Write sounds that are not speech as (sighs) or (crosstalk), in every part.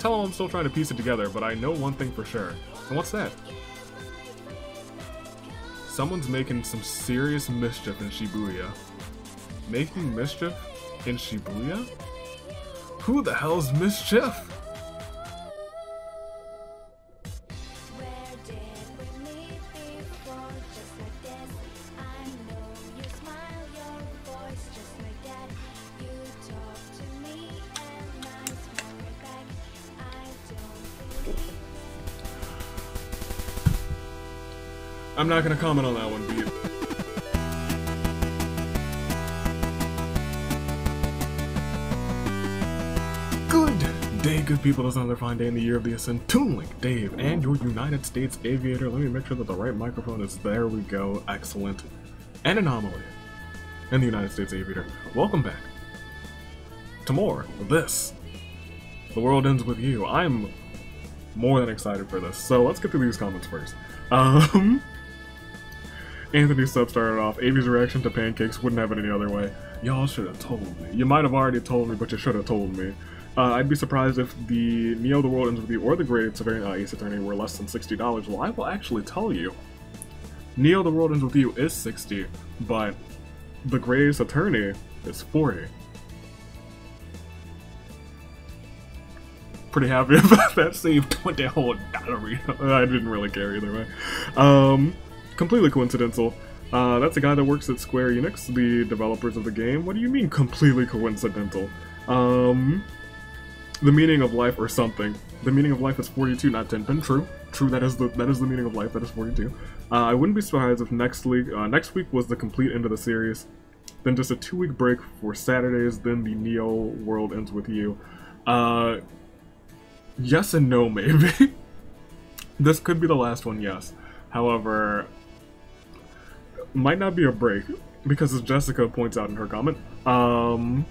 Tell him I'm still trying to piece it together, but I know one thing for sure. And what's that? Someone's making some serious mischief in Shibuya. Making mischief in Shibuya? Who the hell's mischief? Not gonna comment on that one, Beat. Good day, good people. It's another fine day in the year of the Ascent. Toon Link, Dave, and your United States Aviator. Let me make sure that the right microphone is there. We go. Excellent. And Anomaly. And the United States Aviator. Welcome back to more this. The world ends with you. I'm more than excited for this. So let's get through these comments first. Um, Anthony Sub started off, Avi's reaction to pancakes wouldn't have it any other way. Y'all should have told me. You might have already told me, but you should have told me. Uh, I'd be surprised if the Neo the World Ends With You or the Great Severian uh, Ace Attorney were less than $60. Well, I will actually tell you. Neo the World Ends With You is 60 but the Great Ace Attorney is 40 Pretty happy (laughs) about that. Saved 20 whole dollar. I didn't really care either way. Um, completely coincidental. Uh, that's a guy that works at Square Enix, the developers of the game. What do you mean completely coincidental? Um, the meaning of life or something. The meaning of life is 42, not Tin Pin. True. True, that is the that is the meaning of life, that is 42. Uh, I wouldn't be surprised if next week uh, next week was the complete end of the series. Then just a two week break for Saturdays, then the Neo world ends with you. Uh, yes and no, maybe. (laughs) this could be the last one, yes. However, might not be a break because as Jessica points out in her comment, um,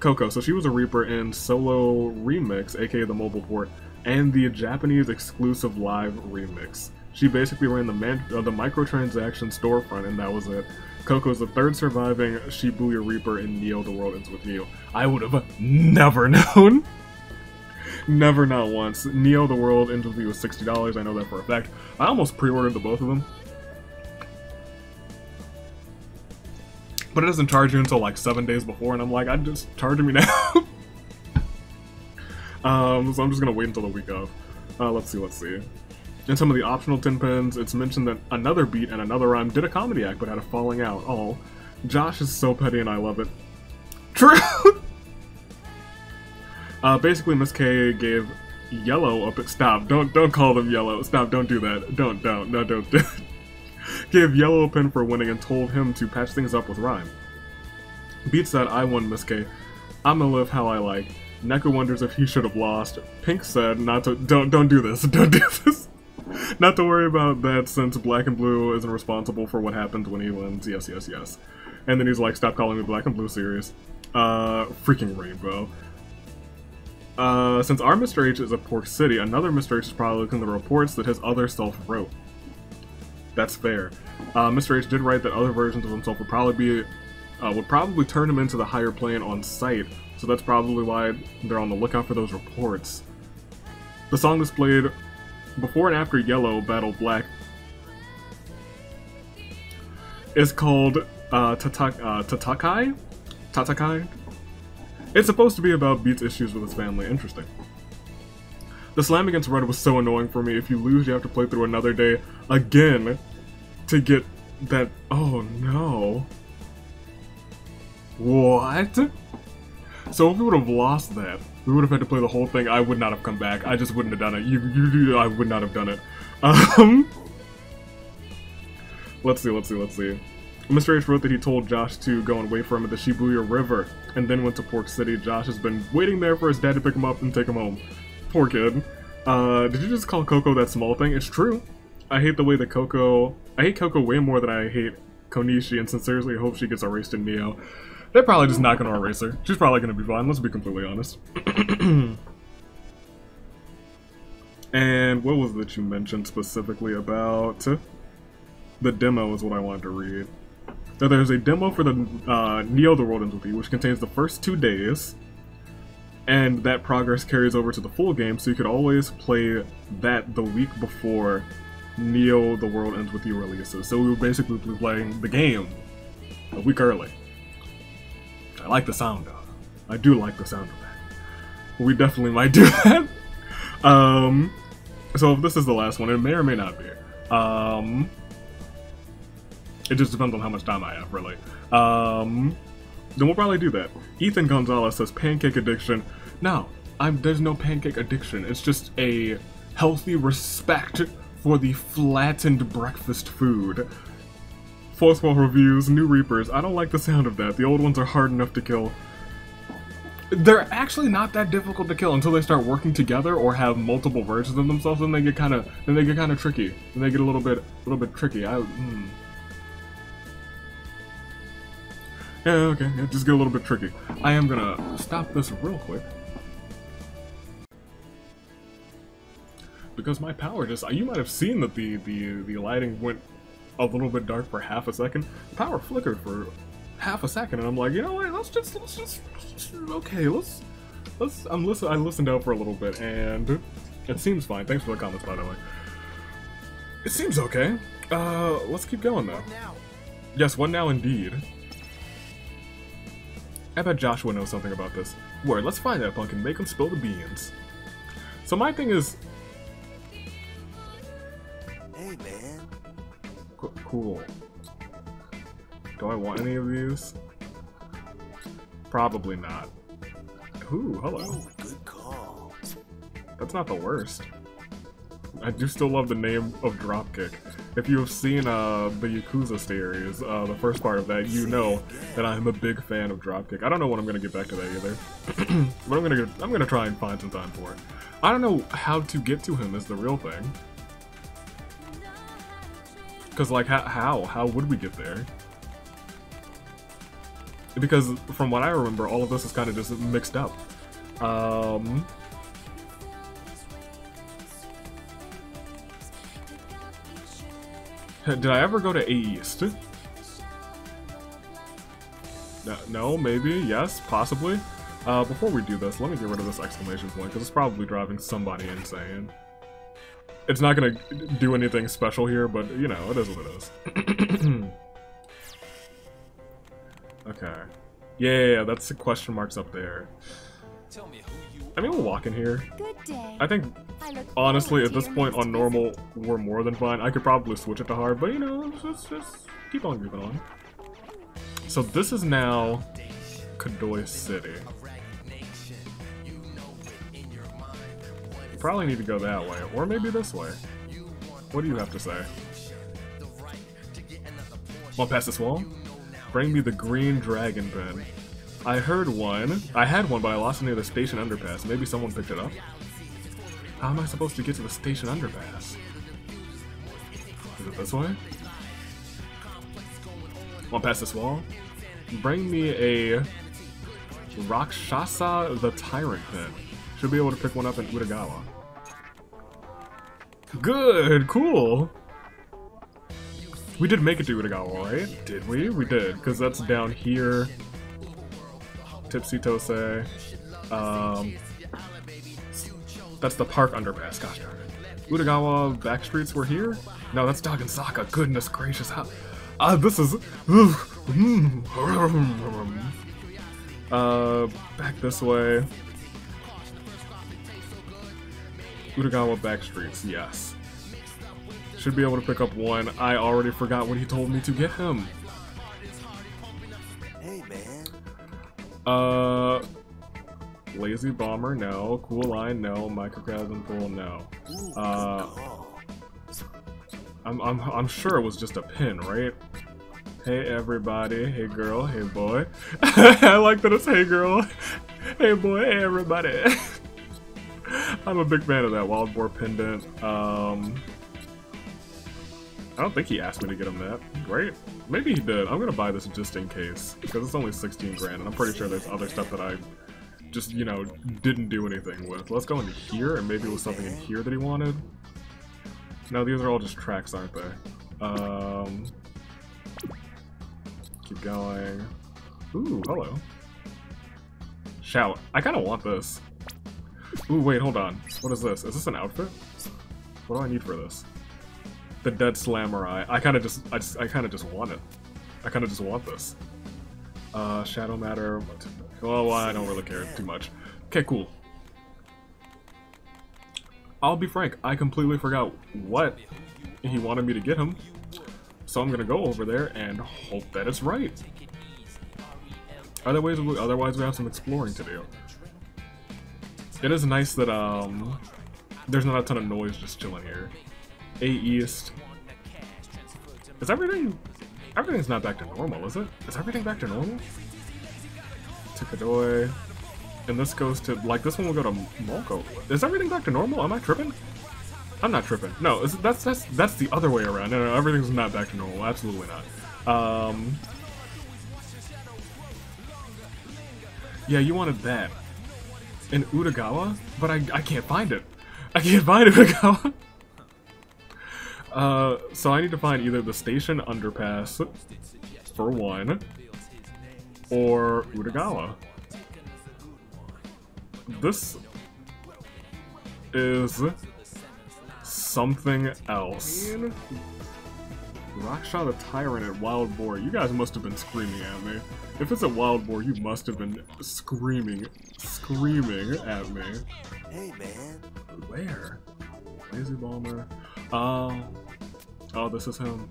Coco. So she was a Reaper in Solo Remix, aka the mobile port, and the Japanese exclusive live remix. She basically ran the man, uh, the microtransaction storefront, and that was it. Coco is the third surviving Shibuya Reaper in Neo: The World Ends with You. I would have never (laughs) known. never, not once. Neo: The World Ends with You was sixty dollars. I know that for a fact. I almost pre-ordered the both of them but it doesn't charge you until like seven days before, and I'm like, I just charging me now. (laughs) um, so I'm just gonna wait until the week of. Uh, let's see, let's see. In some of the optional Tin Pins, it's mentioned that another beat and another rhyme did a comedy act but had a falling out. Oh, Josh is so petty and I love it. True! (laughs) uh, basically, Miss K gave Yellow a... stop, don't, don't call them Yellow, stop, don't do that, don't, don't, no, don't, gave Yellow a pin for winning and told him to patch things up with Rhyme. Beats said, I won, Miss K. I'ma live how I like. Neku wonders if he should have lost. Pink said, not to- don't- don't do this, (laughs) don't do this. not to worry about that since Black and Blue isn't responsible for what happens when he wins. Yes, yes, yes. And then he's like, stop calling me Black and Blue series. Uh, freaking Rainbow. Uh, since our Mr. H is a Pork City, another Mr. H is probably looking at the reports that his other self wrote. That's fair. Uh, Mr. H did write that other versions of himself would probably be uh, would probably turn him into the higher plane on site, so that's probably why they're on the lookout for those reports. The song is played before and after Yellow battled Black is called uh, uh, Tatakai? Tatakai? It's supposed to be about Beat's issues with his family. Interesting. The slam against Red was so annoying for me. If you lose, you have to play through another day again to get that. Oh no. What? So if we would have lost that, we would have had to play the whole thing. I would not have come back. I just wouldn't have done it. You, you, you I would not have done it. Um. Let's see. Let's see. Let's see. Mr. H wrote that he told Josh to go and wait for him at the Shibuya River, and then went to Pork City. Josh has been waiting there for his dad to pick him up and take him home. Poor kid. Uh, did you just call Coco that small thing? It's true. I hate the way that Coco... I hate Coco way more than I hate Konishi, and sincerely hope she gets erased in Neo. They're probably just not going to erase her. She's probably going to be fine, let's be completely honest. (clears throat) and what was that you mentioned specifically about... The demo is what I wanted to read. So there's a demo for the uh, Neo The World Ends With You, which contains the first two days, and that progress carries over to the full game, so you could always play that the week before Neo The World Ends With You releases. So we would basically playing the game a week early. I like the sound of I do like the sound of that. We definitely might do (laughs) that. um, so this is the last one, it may or may not be. Um, it just depends on how much time I have, really. Um, then we'll probably do that. Ethan Gonzalez says pancake addiction. No, I'm there's no pancake addiction. It's just a healthy respect for the flattened breakfast food. Forceful reviews, new reapers. I don't like the sound of that. The old ones are hard enough to kill. They're actually not that difficult to kill until they start working together or have multiple versions of themselves. Then they get kind of then they get kind of tricky. Then they get a little bit a little bit tricky. I. Mm. Yeah, okay, yeah, just get a little bit tricky. I am gonna stop this real quick. Because my power just, you might have seen that the, the, the lighting went a little bit dark for half a second. Power flickered for half a second, and I'm like, you know what, let's just, let's just, let's just okay, let's, let's, I'm listen, I listened out for a little bit, and it seems fine. Thanks for the comments, by the way. It seems okay. Uh, let's keep going, though. Yes, what now indeed. I bet Joshua knows something about this. Word, let's find that punk and make him spill the beans. So my thing is... cool. Do I want any of these? Probably not. Ooh, hello. Ooh, good call. That's not the worst. I do still love the name of Dropkick. If you have seen uh, the Yakuza series, uh, the first part of that, you know that I'm a big fan of Dropkick. I don't know when I'm gonna get back to that either, (clears throat) but I'm gonna get, I'm gonna try and find some time for it. I don't know how to get to him is the real thing. Cause like how how would we get there? Because from what I remember, all of this is kind of just mixed up. Um, (laughs) Did I ever go to East? No, no, maybe, yes, possibly. Uh, before we do this, let me get rid of this exclamation point, because it's probably driving somebody insane. It's not gonna do anything special here, but, you know, it is what it is. (clears throat) okay. Yeah, yeah, yeah, that's the question marks up there. Tell me who you I mean, we'll walk in here. Good day. I think I honestly, at this point on normal, visit. we're more than fine. I could probably switch it to hard, but you know, just, just keep on keeping on. So this is now Cadoi City. Probably need to go that way, or maybe this way. What do you have to say? Want past this wall? Bring me the green dragon pen. I heard one. I had one, but I lost it near the station underpass. Maybe someone picked it up. How am I supposed to get to the station underpass? Is it this way? Want past this wall? Bring me a Rakshasa the Tyrant Pin. Should be able to pick one up in Udagawa. Good, cool. We did make it to Udagawa, right? Did we? We did, because that's down here. Tipsy Tose. Um, that's the park underpass, gosh darn it. Udagawa back streets were here? No, that's Dogenzaka. Goodness gracious, how... Ah, this is... (laughs) uh, back this way. Udagawa Backstreets, yes. Should be able to pick up one. I already forgot what he told me to get him. Hey, man. Uh, Lazy Bomber, no. Cool Line, no. Microcosm Pool, no. Uh. I'm, I'm, I'm sure it was just a pin, right? Hey everybody, hey girl, hey boy. (laughs) I like that it's hey girl, (laughs) hey boy, hey everybody. (laughs) (laughs) I'm a big fan of that Wild Boar pendant. Um, I don't think he asked me to get him that. Great. Maybe he did. I'm gonna buy this just in case because it's only 16 grand, and I'm pretty sure there's other stuff that I just you know didn't do anything with. Let's go into here, and maybe it was something in here that he wanted. No, these are all just tracks, aren't they? Um, keep going. Ooh, hello. Shout. I kind of want this. Ooh, wait, hold on. What is this? Is this an outfit? What do I need for this? The Dead Slamurai. I kind of just, I just, I kind of just want it. I kind of just want this. Uh, Shadow Matter. Well, I don't really care too much. Okay, cool. I'll be frank, I completely forgot what he wanted me to get him. So I'm gonna go over there and hope that it's right. Otherwise, we, otherwise we have some exploring to do. It is nice that um, there's not a ton of noise just chilling here. A East. Is everything... Everything's not back to normal, is it? Is everything back to normal? To Cadoi. And this goes to... Like, this one will go to Molco. Is everything back to normal? Am I tripping? I'm not tripping. No, that's that's that's the other way around. No, no, everything's not back to normal. Absolutely not. Um, yeah, you wanted that in Udagawa, but I I can't find it. I can't find (laughs) Udagawa. Uh, so I need to find either the station underpass for one, or Udagawa. This is something else. Rockshot the Tyrant at Wild Boar. You guys must have been screaming at me. If it's a Wild Boar, you must have been screaming, screaming at me. Hey, man. Where? Lazy Bomber. Oh. Oh, this is him.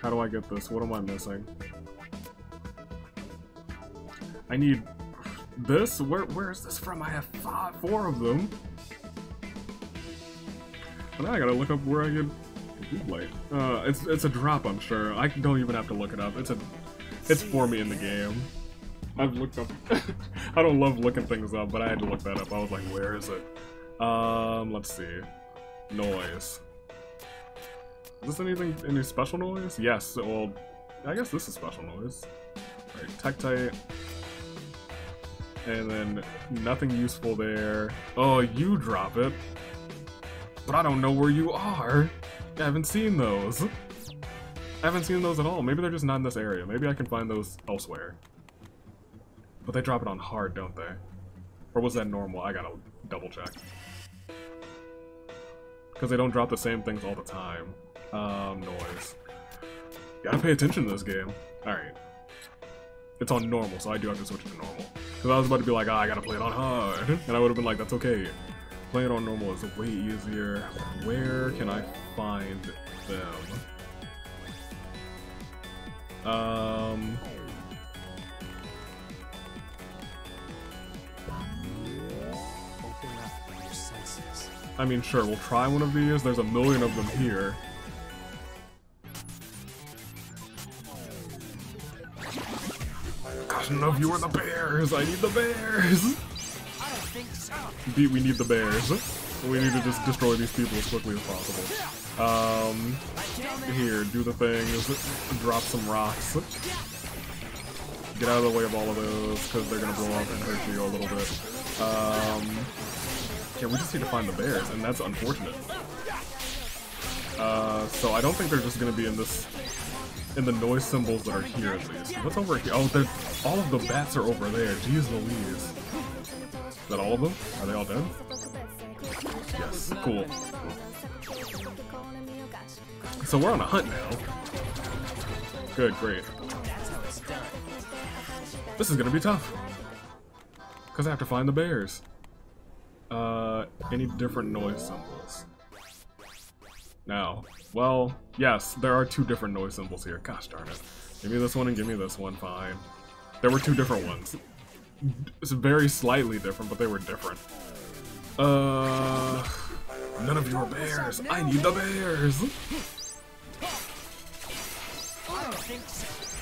How do I get this? What am I missing? I need this? Where where is this from? I have five, four of them. And I gotta look up where I get Blade. Uh, it's it's a drop, I'm sure. I don't even have to look it up. It's a, it's for me in the game. I've looked up. (laughs) I don't love looking things up, but I had to look that up. I was like, where is it? Um, let's see. Noise. Is this anything, any special noise? Yes, well, I guess this is special noise. Alright, Tektite. And then nothing useful there. Oh, you drop it. But I don't know where you are. I haven't seen those. I haven't seen those at all. Maybe they're just not in this area. Maybe I can find those elsewhere. But they drop it on hard, don't they? Or was that normal? I gotta double check. Because they don't drop the same things all the time. Um, noise. Gotta pay attention to this game. Alright. It's on normal, so I do have to switch it to normal. Because I was about to be like, oh, I gotta play it on hard. And I would have been like, that's okay. Playing on normal is way easier. Where can I find them? Um... I mean, sure, we'll try one of these. There's a million of them here. Gosh, none of you are the bears! I need the bears! We need the bears. We need to just destroy these people as quickly as possible. Um, here, do the things, drop some rocks. Get out of the way of all of those, because they're gonna blow up and hurt you a little bit. Um, yeah, we just need to find the bears, and that's unfortunate. Uh, so I don't think they're just gonna be in this, in the noise symbols that are here at least. What's over here? Oh, all of the bats are over there. Jeez Louise. Is that all of them? Are they all done? Yes, cool. So we're on a hunt now. Good, great. This is gonna be tough. Because I have to find the bears. Uh, any different noise symbols? Now, well, yes, there are two different noise symbols here. Gosh darn it. Give me this one and give me this one, fine. There were two different ones. It's very slightly different, but they were different. Uh, none of you are bears. I need the bears.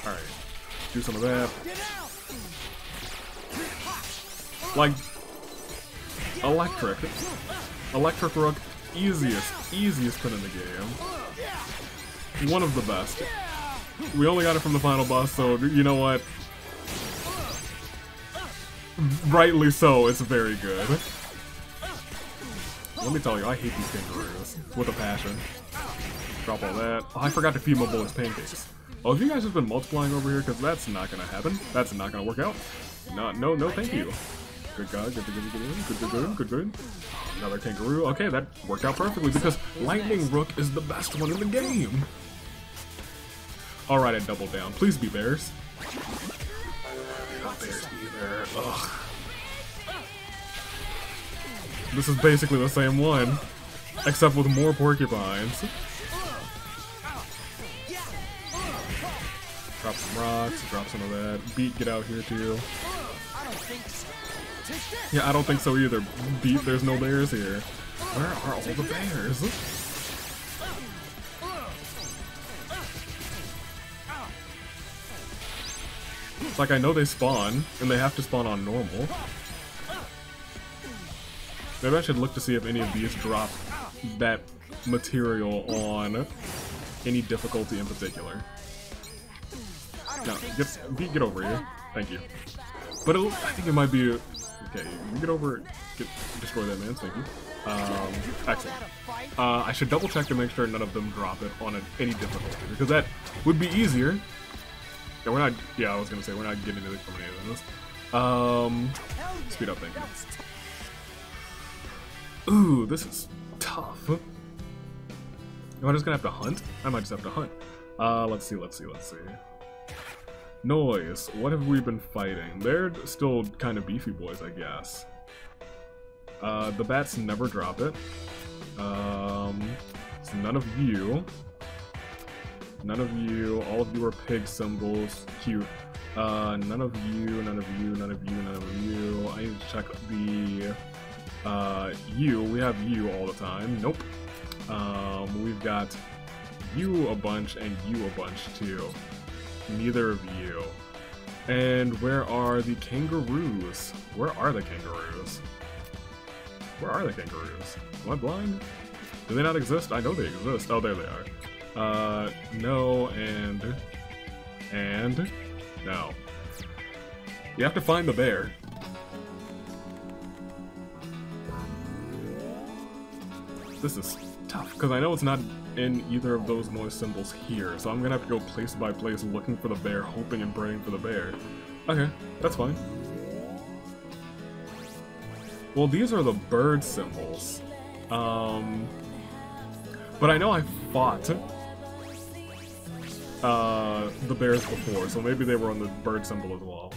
All right, do some of that. Like electric, electric rook, easiest, easiest pin in the game. One of the best. We only got it from the final boss, so you know what? Rightly so, it's very good. Let me tell you, I hate these kangaroos with a passion. Drop all that. Oh, I forgot to feed my bullets pancakes. Oh, have you guys just been multiplying over here? Because that's not gonna happen. That's not gonna work out. No, no, no, thank you. Good guy, good, good, good, good, good, good, good, good, good. Another kangaroo. Okay, that worked out perfectly because Lightning Rook is the best one in the game. Alright, I doubled down. Please be bears. Not bears either. Ugh. This is basically the same one, except with more porcupines. Drop some rocks, drop some of that. Beat, get out here too. I don't think so. Yeah, I don't think so either. Beat, there's no bears here. Where are all the bears? It's like I know they spawn, and they have to spawn on normal. Maybe I should look to see if any of these drop that material on any difficulty in particular. No, get, get over here. Thank you. But it, I think it might be... Okay, get over... Get, destroy that man, thank you. Um, excellent. Uh, I should double check to make sure none of them drop it on a, any difficulty, because that would be easier. Yeah, we're not... Yeah, I was gonna say, we're not getting anything from any of this. Um, speed up, thank you. Ooh, this is tough. Am I just gonna have to hunt? I might just have to hunt. Uh, let's see, let's see, let's see. Noise. What have we been fighting? They're still kind of beefy boys, I guess. Uh, the bats never drop it. Um, so none of you. None of you. All of you are pig symbols. Cute. Uh, none of you, none of you, none of you, none of you. I need to check the, uh, you. We have you all the time. Nope. Um, we've got you a bunch and you a bunch too. Neither of you. And where are the kangaroos? Where are the kangaroos? Where are the kangaroos? Am I blind? Do they not exist? I know they exist. Oh, there they are. Uh, no, and... And... No. You have to find the bear. This is tough, because I know it's not in either of those noise symbols here, so I'm gonna have to go place by place looking for the bear, hoping and praying for the bear. Okay, that's fine. Well, these are the bird symbols. Um, but I know I fought uh, the bears before, so maybe they were on the bird symbol as well.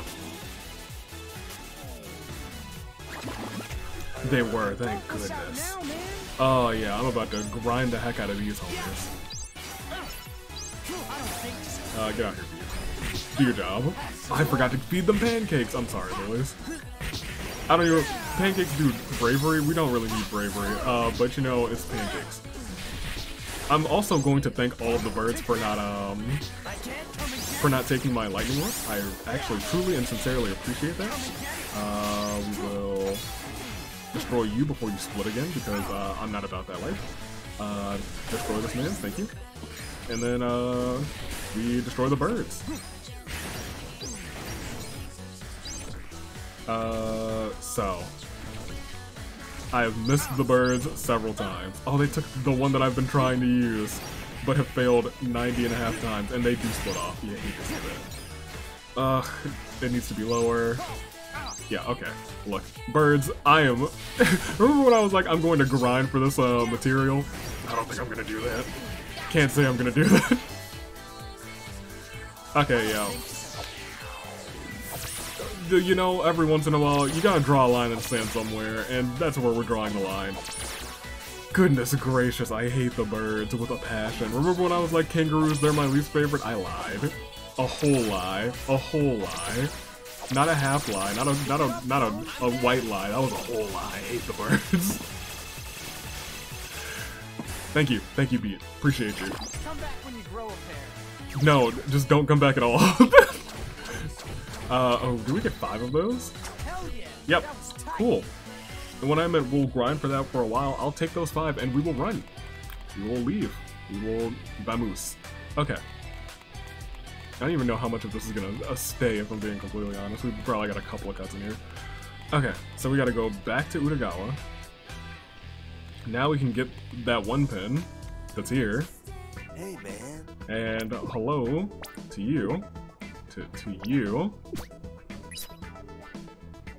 They were, thank goodness. Oh yeah, I'm about to grind the heck out of these homies. Uh, get out here. Do your job. I forgot to feed them pancakes. I'm sorry, boys. I don't even... Pancakes do bravery. We don't really need bravery. Uh, but you know, it's pancakes. I'm also going to thank all of the birds for not, um... For not taking my lightning rod. I actually truly and sincerely appreciate that. Uh, we will destroy you before you split again, because uh, I'm not about that life. Uh, destroy this man, thank you. And then uh, we destroy the birds. Uh, so. I have missed the birds several times. Oh, they took the one that I've been trying to use, but have failed 90 and a half times, and they do split off. Yeah. Uh, it needs to be lower. Yeah, okay. Look, birds, I am... (laughs) Remember when I was like, I'm going to grind for this uh, material? I don't think I'm gonna do that. Can't say I'm gonna do that. (laughs) okay, yeah. You know, every once in a while, you gotta draw a line in the sand somewhere, and that's where we're drawing the line. Goodness gracious, I hate the birds with a passion. Remember when I was like, kangaroos, they're my least favorite? I lied. A whole lie. A whole lie. Not a half lie, not a not a not a, a white lie. That was a whole lie. I hate the birds. (laughs) Thank you, thank you, Beat. Appreciate you. Come back when you grow a pair. No, just don't come back at all. (laughs) uh oh, do we get five of those? Hell yeah. Yep. That was tight. Cool. And when I'm at, we'll grind for that for a while, I'll take those five and we will run. We will leave. We will vamoose. Okay. I don't even know how much of this is gonna uh, stay, if I'm being completely honest. We've probably got a couple of cuts in here. Okay, so we gotta go back to Udagawa. Now we can get that one pin that's here. Hey, man. And hello to you. To, to you.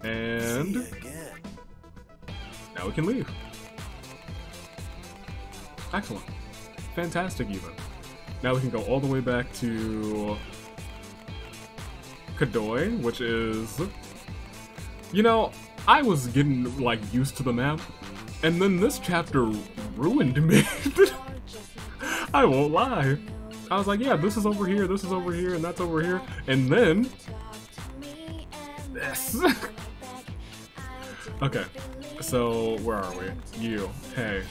And now we can leave. Excellent. Fantastic even. Now we can go all the way back to Cadoi, which is you know, I was getting like used to the map, and then this chapter ruined me. (laughs) I won't lie. I was like, yeah, this is over here, this is over here, and that's over here, and then this. (laughs) okay, so where are we? You, hey,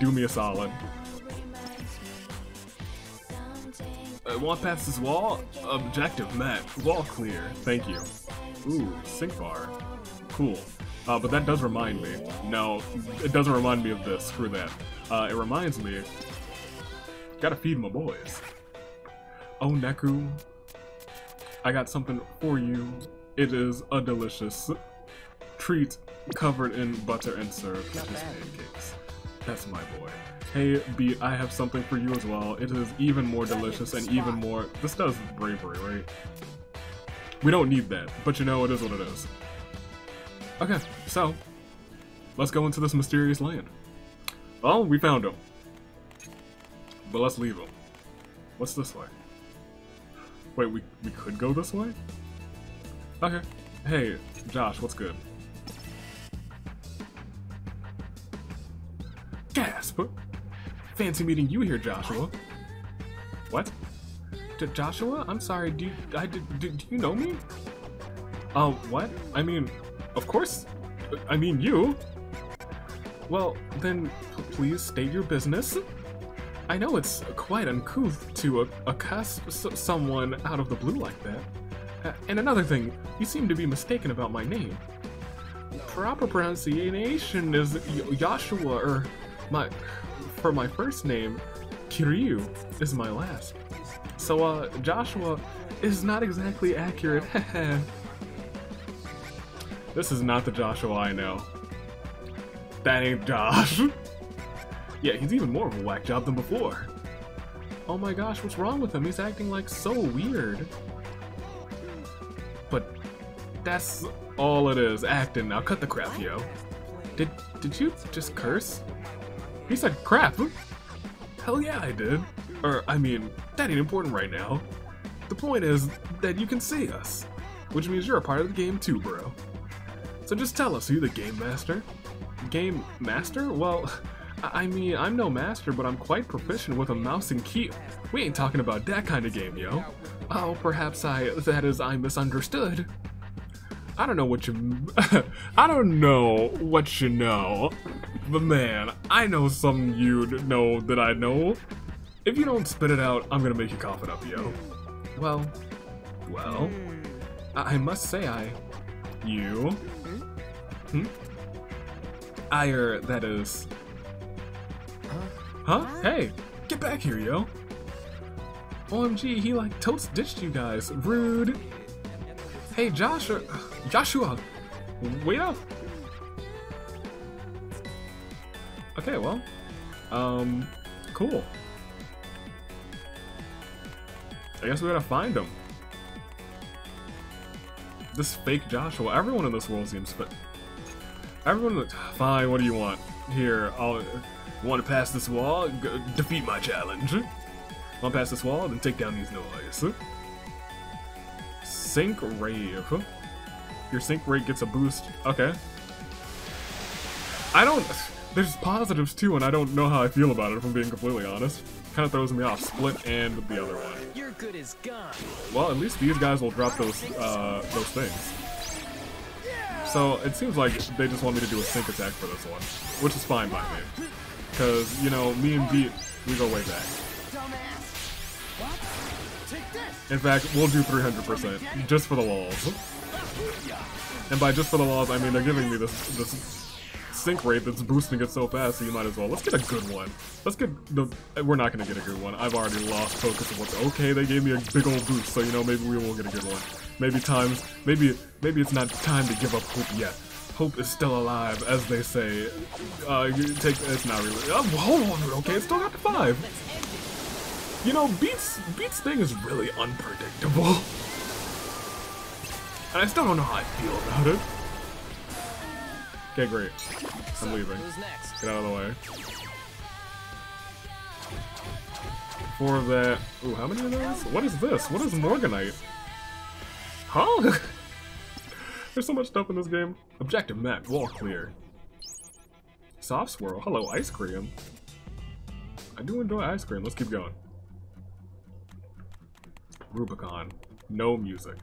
do me a solid. Want past this wall? Objective met. Wall clear. Thank you. Ooh, sync bar. Cool. Uh, but that does remind me. No, it doesn't remind me of this. Screw that. Uh, it reminds me. Gotta feed my boys. Oh, Neku. I got something for you. It is a delicious treat covered in butter and syrup, which is pancakes. That's my boy. Hey, Beat, I have something for you as well. It is even more delicious and even more. This does bravery, right? We don't need that, but you know, it is what it is. Okay, so let's go into this mysterious land. Well, we found him. But let's leave him. What's this way? Wait, we, we could go this way? Okay. Hey, Josh, what's good? Gasp! Fancy meeting you here, Joshua. What? J Joshua? I'm sorry, do you, I, do, do, do you know me? Uh, what? I mean, of course. I mean, you. Well, then, please state your business. I know it's quite uncouth to accost someone out of the blue like that. Uh, and another thing, you seem to be mistaken about my name. Proper pronunciation is Joshua, or my, for my first name, Kiryu is my last. So, uh, Joshua is not exactly accurate. (laughs) this is not the Joshua I know. That ain't Josh. (laughs) yeah, he's even more of a whack job than before. Oh my gosh, what's wrong with him? He's acting like so weird. But that's all it is, acting. Now cut the crap, yo. Did did you just curse? He said crap. Hell yeah, I did. Or, I mean, that ain't important right now. The point is that you can see us, which means you're a part of the game too, bro. So just tell us, are you the game master? Game master? Well, (laughs) I mean, I'm no master, but I'm quite proficient with a mouse and key. We ain't talking about that kind of game, yo. Oh, perhaps I, that is, I misunderstood. I don't know what you, (laughs) I don't know what you know, but man, I know some you know that I know. If you don't spit it out, I'm gonna make you cough it up, yo. Well, well, I, I must say I, you, hmm? I, er, that is, huh? Hey, get back here, yo. OMG, he like totes ditched you guys. Rude. Hey, Joshua, (sighs) Joshua, wait up. Okay, well, um, cool. I guess we gotta find him. This fake Joshua. Everyone in this world seems fit. Everyone. (sighs) Fine. What do you want? Here, I'll. Want to pass this wall? G defeat my challenge. Want to pass this wall? Then take down these noise. Sync rave. Your sync rate gets a boost. Okay. I don't. There's positives too, and I don't know how I feel about it. If I'm being completely honest, kind of throws me off. Split and the other one. You're good as gone. Well, at least these guys will drop those uh, those things. So it seems like they just want me to do a sync attack for this one, which is fine by me. Because, you know, me and Beat, we go way back. In fact, we'll do 300%, just for the laws. And by just for the laws, I mean they're giving me this this sync rate that's boosting it so fast, so you might as well. Let's get a good one. Let's get the... We're not gonna get a good one. I've already lost focus of what's... Okay, they gave me a big old boost, so, you know, maybe we will get a good one. Maybe times... Maybe, maybe it's not time to give up hope yet. Hope is still alive, as they say. Uh, take... It's not really... Oh, hold on, okay, it's still got the five. You know, Beats Beats thing is really unpredictable. And I still don't know how I feel about it. Okay, great. I'm leaving. Get out of the way. Four of that. Ooh, how many of those? What is this? What is Morganite? Huh? (laughs) There's so much stuff in this game. Objective met. Wall clear. Soft swirl. Hello, ice cream. I do enjoy ice cream. Let's keep going. Rubicon. No music.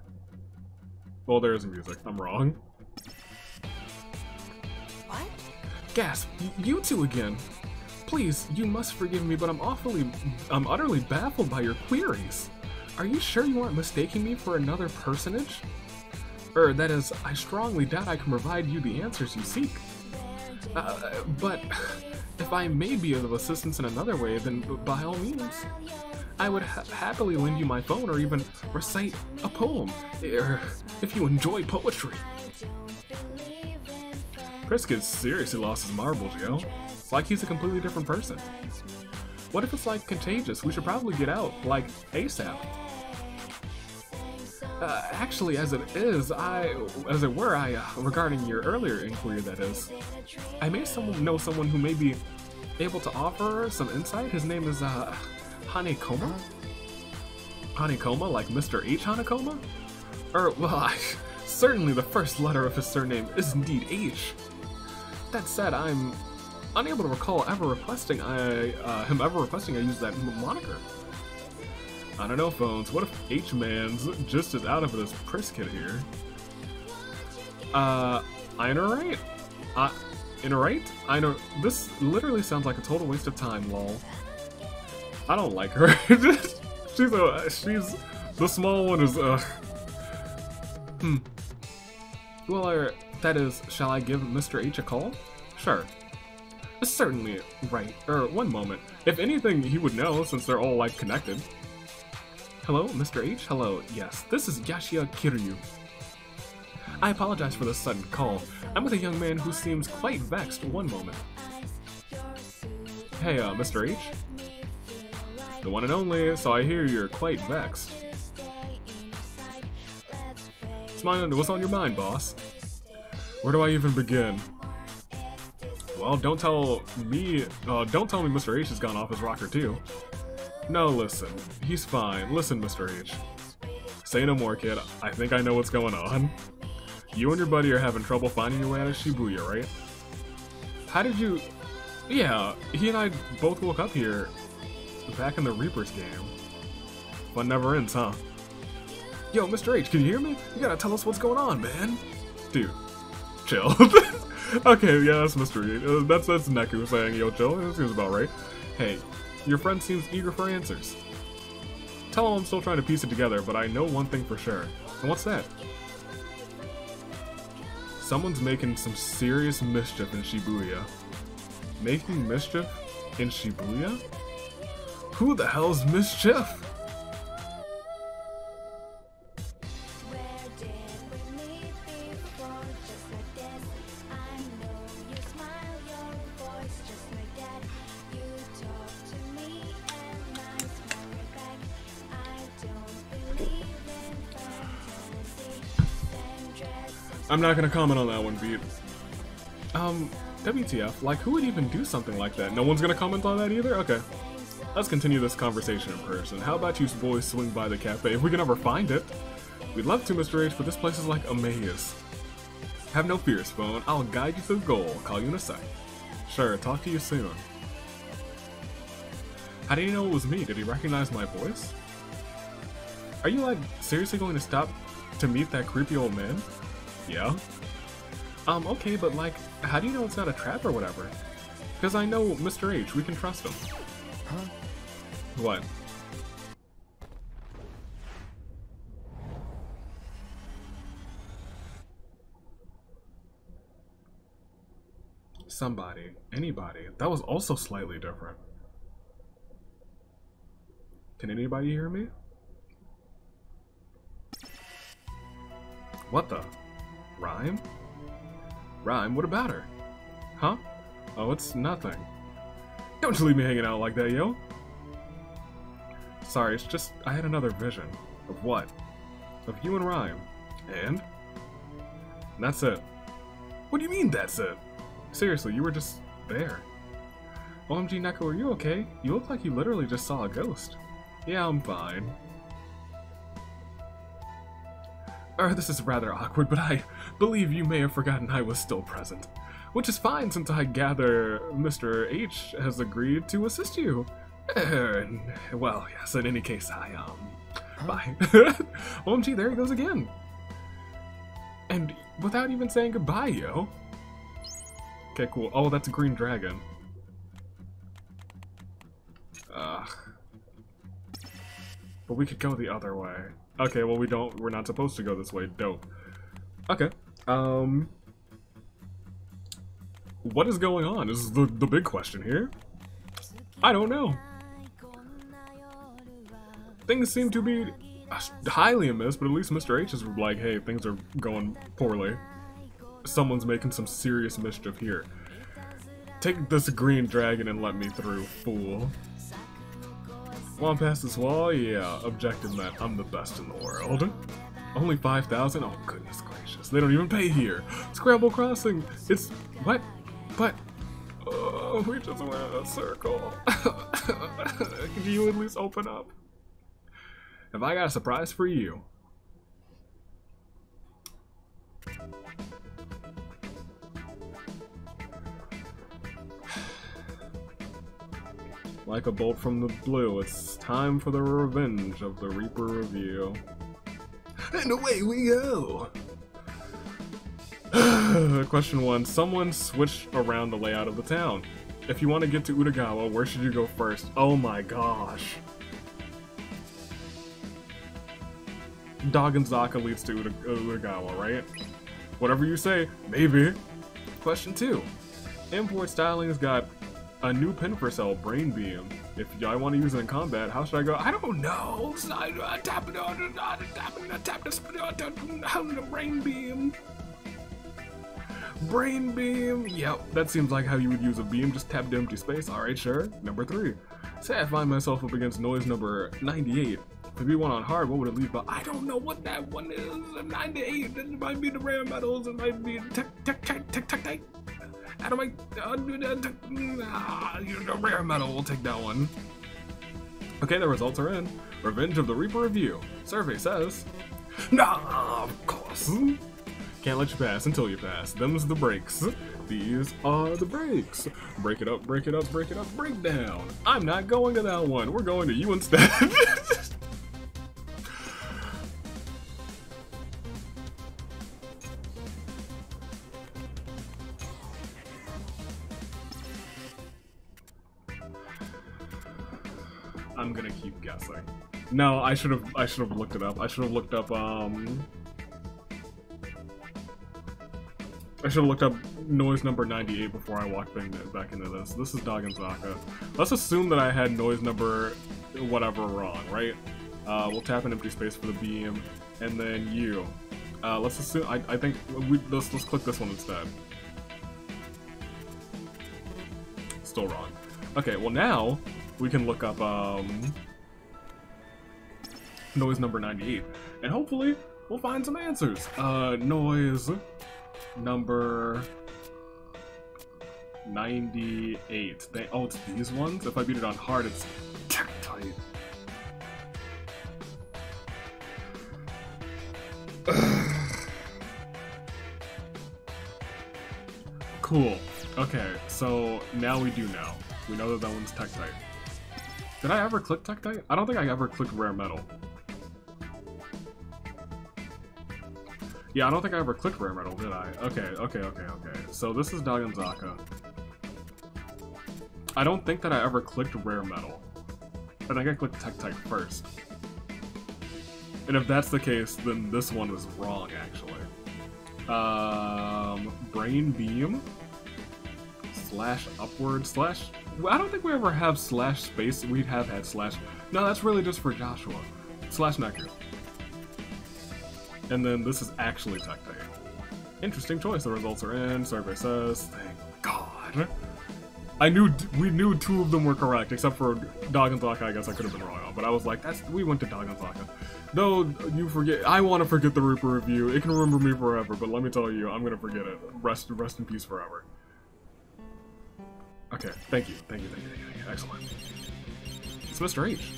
Well, there is music. I'm wrong. What? Gasp! You two again! Please, you must forgive me, but I'm awfully, I'm utterly baffled by your queries. Are you sure you aren't mistaking me for another personage? Er, that is, I strongly doubt I can provide you the answers you seek. Uh, but if I may be of assistance in another way, then by all means. I would ha- happily lend you my phone or even recite a poem, er, if you enjoy poetry. Chris gets seriously lost his marbles, yo. It's like he's a completely different person. What if it's like contagious? We should probably get out, like, ASAP. Uh, actually, as it is, I, as it were, I, uh, regarding your earlier inquiry, that is, I may someone know someone who may be able to offer some insight. His name is, uh, Hanekoma? Hanekoma, like Mr. H. Hanekoma? Or, well, I, certainly the first letter of his surname is indeed H. That said, I'm unable to recall ever requesting I uh, him ever requesting I use that moniker. I don't know, phones. What if H Man's just as out of this Priskit here? Uh, Inorite? Uh, Inorite? I know. This literally sounds like a total waste of time, lol. I don't like her. (laughs) she's a. She's. The small one is, uh. Hmm. Well, er, that is, shall I give Mr. H a call? Sure. Certainly, right. Er, one moment. If anything, he would know since they're all, like, connected. Hello, Mr. H? Hello, yes. This is Yoshiya Kiryu. I apologize for the sudden call. I'm with a young man who seems quite vexed. One moment. Hey, uh, Mr. H? The one and only, so I hear you're quite vexed. What's, mine, what's on your mind, boss? Where do I even begin? Well, don't tell me, uh, don't tell me Mr. H has gone off his rocker too. No, listen, he's fine. Listen, Mr. H. Say no more, kid. I think I know what's going on. You and your buddy are having trouble finding your way out of Shibuya, right? How did you... Yeah, he and I both woke up here back in the Reapers game. Fun never ends, huh? Yo, Mr. H, can you hear me? You gotta tell us what's going on, man. Dude, chill. (laughs) okay, yeah, that's Mr. H. Uh, that's, that's Neku saying, yo, chill. That seems about right. Hey, your friend seems eager for answers. Tell him I'm still trying to piece it together, but I know one thing for sure. And what's that? Someone's making some serious mischief in Shibuya. Making mischief in Shibuya? Who the hell's mischief? I'm not gonna comment on that one, Beat. Um, WTF, like who would even do something like that? No one's gonna comment on that either? Okay. Let's continue this conversation in person. How about you boys swing by the cafe if we can ever find it? We'd love to, Mr. H, but this place is like a maze. Have no fears, phone. I'll guide you to the goal. Call you in a sec. Sure, talk to you soon. How did he know it was me? Did he recognize my voice? Are you like seriously going to stop to meet that creepy old man? Yeah. Um, okay, but like, how do you know it's not a trap or whatever? Because I know Mr. H, we can trust him. Huh? What? Somebody, anybody. That was also slightly different. Can anybody hear me? What the? Rhyme? Rhyme? What about her? Huh? Oh, it's nothing. Don't you leave me hanging out like that, yo. Sorry, it's just I had another vision. Of what? Of you and Rhyme. And? That's it. What do you mean that's it? Seriously, you were just there. OMG Neku, are you okay? You look like you literally just saw a ghost. Yeah, I'm fine. Er, this is rather awkward, but I believe you may have forgotten I was still present. Which is fine since I gather Mr. H has agreed to assist you. Er, well, yes, in any case, I, um... Bye. (laughs) OMG, there he goes again. And without even saying goodbye, yo. Okay, cool. Oh, that's a green dragon. Ugh. But we could go the other way. Okay, well we don't, we're not supposed to go this way. Dope. Okay. Um... What is going on? Is the, the big question here. I don't know. Things seem to be highly amiss, but at least Mr. H is like, hey, things are going poorly. Someone's making some serious mischief here. Take this green dragon and let me through, fool. Want past this wall? Yeah, objective met. I'm the best in the world. Only 5,000? Oh, goodness gracious. They don't even pay here. Scramble Crossing. It's... What? But... Oh, we just went in a circle. (laughs) Could you at least open up? Have I got a surprise for you? Like a bolt from the blue, it's time for the revenge of the Reaper Review. And away we go! (sighs) Question 1. Someone switched around the layout of the town. If you want to get to Udagawa, where should you go first? Oh my gosh. Dogenzaka leads to Uta- Udagawa, right? Whatever you say, maybe. Question 2. Import Styling's got a new pin for sale, Brain Beam. If I want to use it in combat, how should I go? I don't know. Tap the Brain Beam. Brain beam. Yep, that seems like how you would use a beam. Just tap the empty space. Alright, sure. Number three. Say I find myself up against noise number 98. If we went on hard, what would it leave? But I don't know what that one is. 98. It might be the rare metals. It might be tech, tech, tech, tech, tech, tech. How do I uh, do that? Tech, the rare metal. We'll take that one. Okay, the results are in. Revenge of the Reaper Review. Survey says. Nah, of course. Can't let you pass until you pass. Them's the breaks. These are the breaks. Break it up, break it up, break it up, break down. I'm not going to that one. We're going to you instead. (laughs) I'm gonna keep guessing. No, I should have I should have looked it up. I should have looked up um I should have looked up noise number 98 before I walked back into this. This is Dogenzaka. Let's assume that I had noise number whatever wrong, right? Uh, we'll tap an empty space for the beam, and then you. Uh, let's assume, I, I think, we, let's, let's click this one instead. Still wrong. Okay, well now, we can look up, um, noise number 98, and hopefully, we'll find some answers. Uh, noise number 98. They, oh, it's these ones? If I beat it on hard, it's tight. (sighs) cool. Okay, so now we do know. We know that that one's Tektite. Did I ever click Tektite? I don't think I ever clicked Rare Metal. Yeah, I don't think I ever clicked Rare Metal, did I? Okay, okay, okay, okay. So this is Dogenzaka. I don't think that I ever clicked Rare Metal. I think I clicked Tektite first. And if that's the case, then this one was wrong, actually. Um, Brain Beam slash upward slash. I don't think we ever have slash space. We have had slash. No, that's really just for Joshua. Slash Necker. And then this is actually Tektite. Interesting choice. The results are in. Survey says, thank God. I knew we knew two of them were correct, except for Dogenzaka. I guess I could have been wrong on, but I was like, that's we went to Dogenzaka. Though you forget, I want to forget the Reaper review. It can remember me forever, but let me tell you, I'm gonna forget it. Rest, rest in peace forever. Okay, thank you, thank you, thank you, thank you, excellent. It's Mr. H.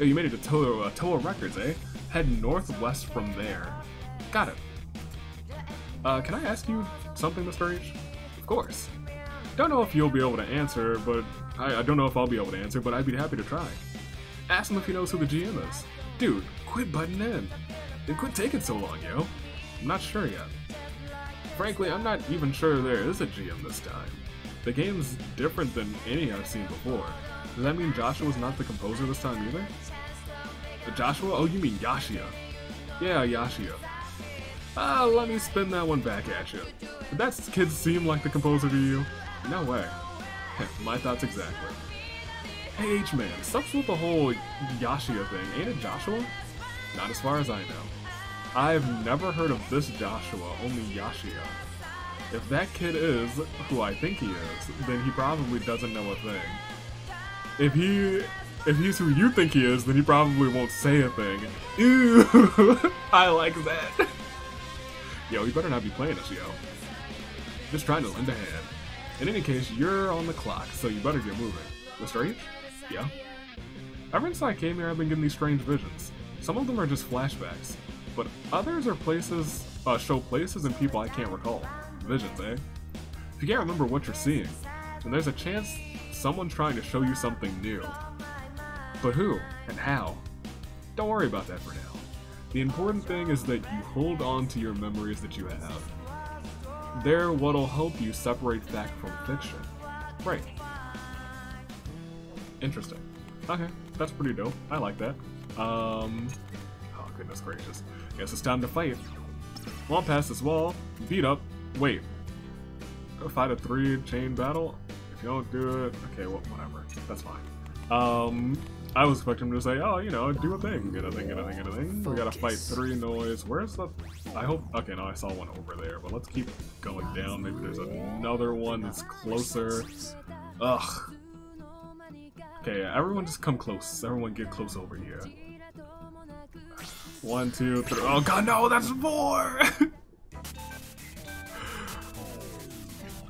Oh, you made it to Towa, uh, Records, eh? Head northwest from there. Got it. Uh, can I ask you something, Mr. H? Of course. Don't know if you'll be able to answer, but I, I don't know if I'll be able to answer, but I'd be happy to try. Ask him if he knows who the GM is. Dude, quit butting in. And quit taking so long, yo. I'm not sure yet. Frankly, I'm not even sure there is a GM this time. The game's different than any I've seen before. Does that mean Joshua Joshua's not the composer this time either? Uh, Joshua? Oh, you mean Yoshiya. Yeah, Yoshiya. Ah, let me spin that one back at you. Did that kid seem like the composer to you? No way. (laughs) My thoughts exactly. Hey H-Man, sups with the whole Yoshiya thing, ain't it Joshua? Not as far as I know. I've never heard of this Joshua, only Yoshiya. If that kid is who I think he is, then he probably doesn't know a thing. If he if he's who you think he is, then he probably won't say a thing. Ew, (laughs) I like that. Yo, you better not be playing us, yo. Just trying to lend a hand. In any case, you're on the clock, so you better get moving. Mr. H? Yeah? Ever since I came here, I've been getting these strange visions. Some of them are just flashbacks, but others are places, uh, show places and people I can't recall. Visions, eh? If you can't remember what you're seeing, then there's a chance someone's trying to show you something new. But who and how? Don't worry about that for now. The important thing is that you hold on to your memories that you have. They're what'll help you separate fact from fiction. Right. Interesting. Okay, that's pretty dope. I like that. Um, oh goodness gracious. Guess it's time to fight. Won't pass this wall. Beat up. Wait. Go fight a three chain battle? If you don't do it, okay, well, whatever. That's fine. Um, I was expecting him to say, oh, you know, do a thing, get a thing, get a thing, get a thing. We gotta fight three noise. Where's the... I hope... Okay, no, I saw one over there, but let's keep going down. Maybe there's another one that's closer. Ugh. Okay, everyone just come close. Everyone get close over here. One, two, three. Oh god, no, that's four! (laughs)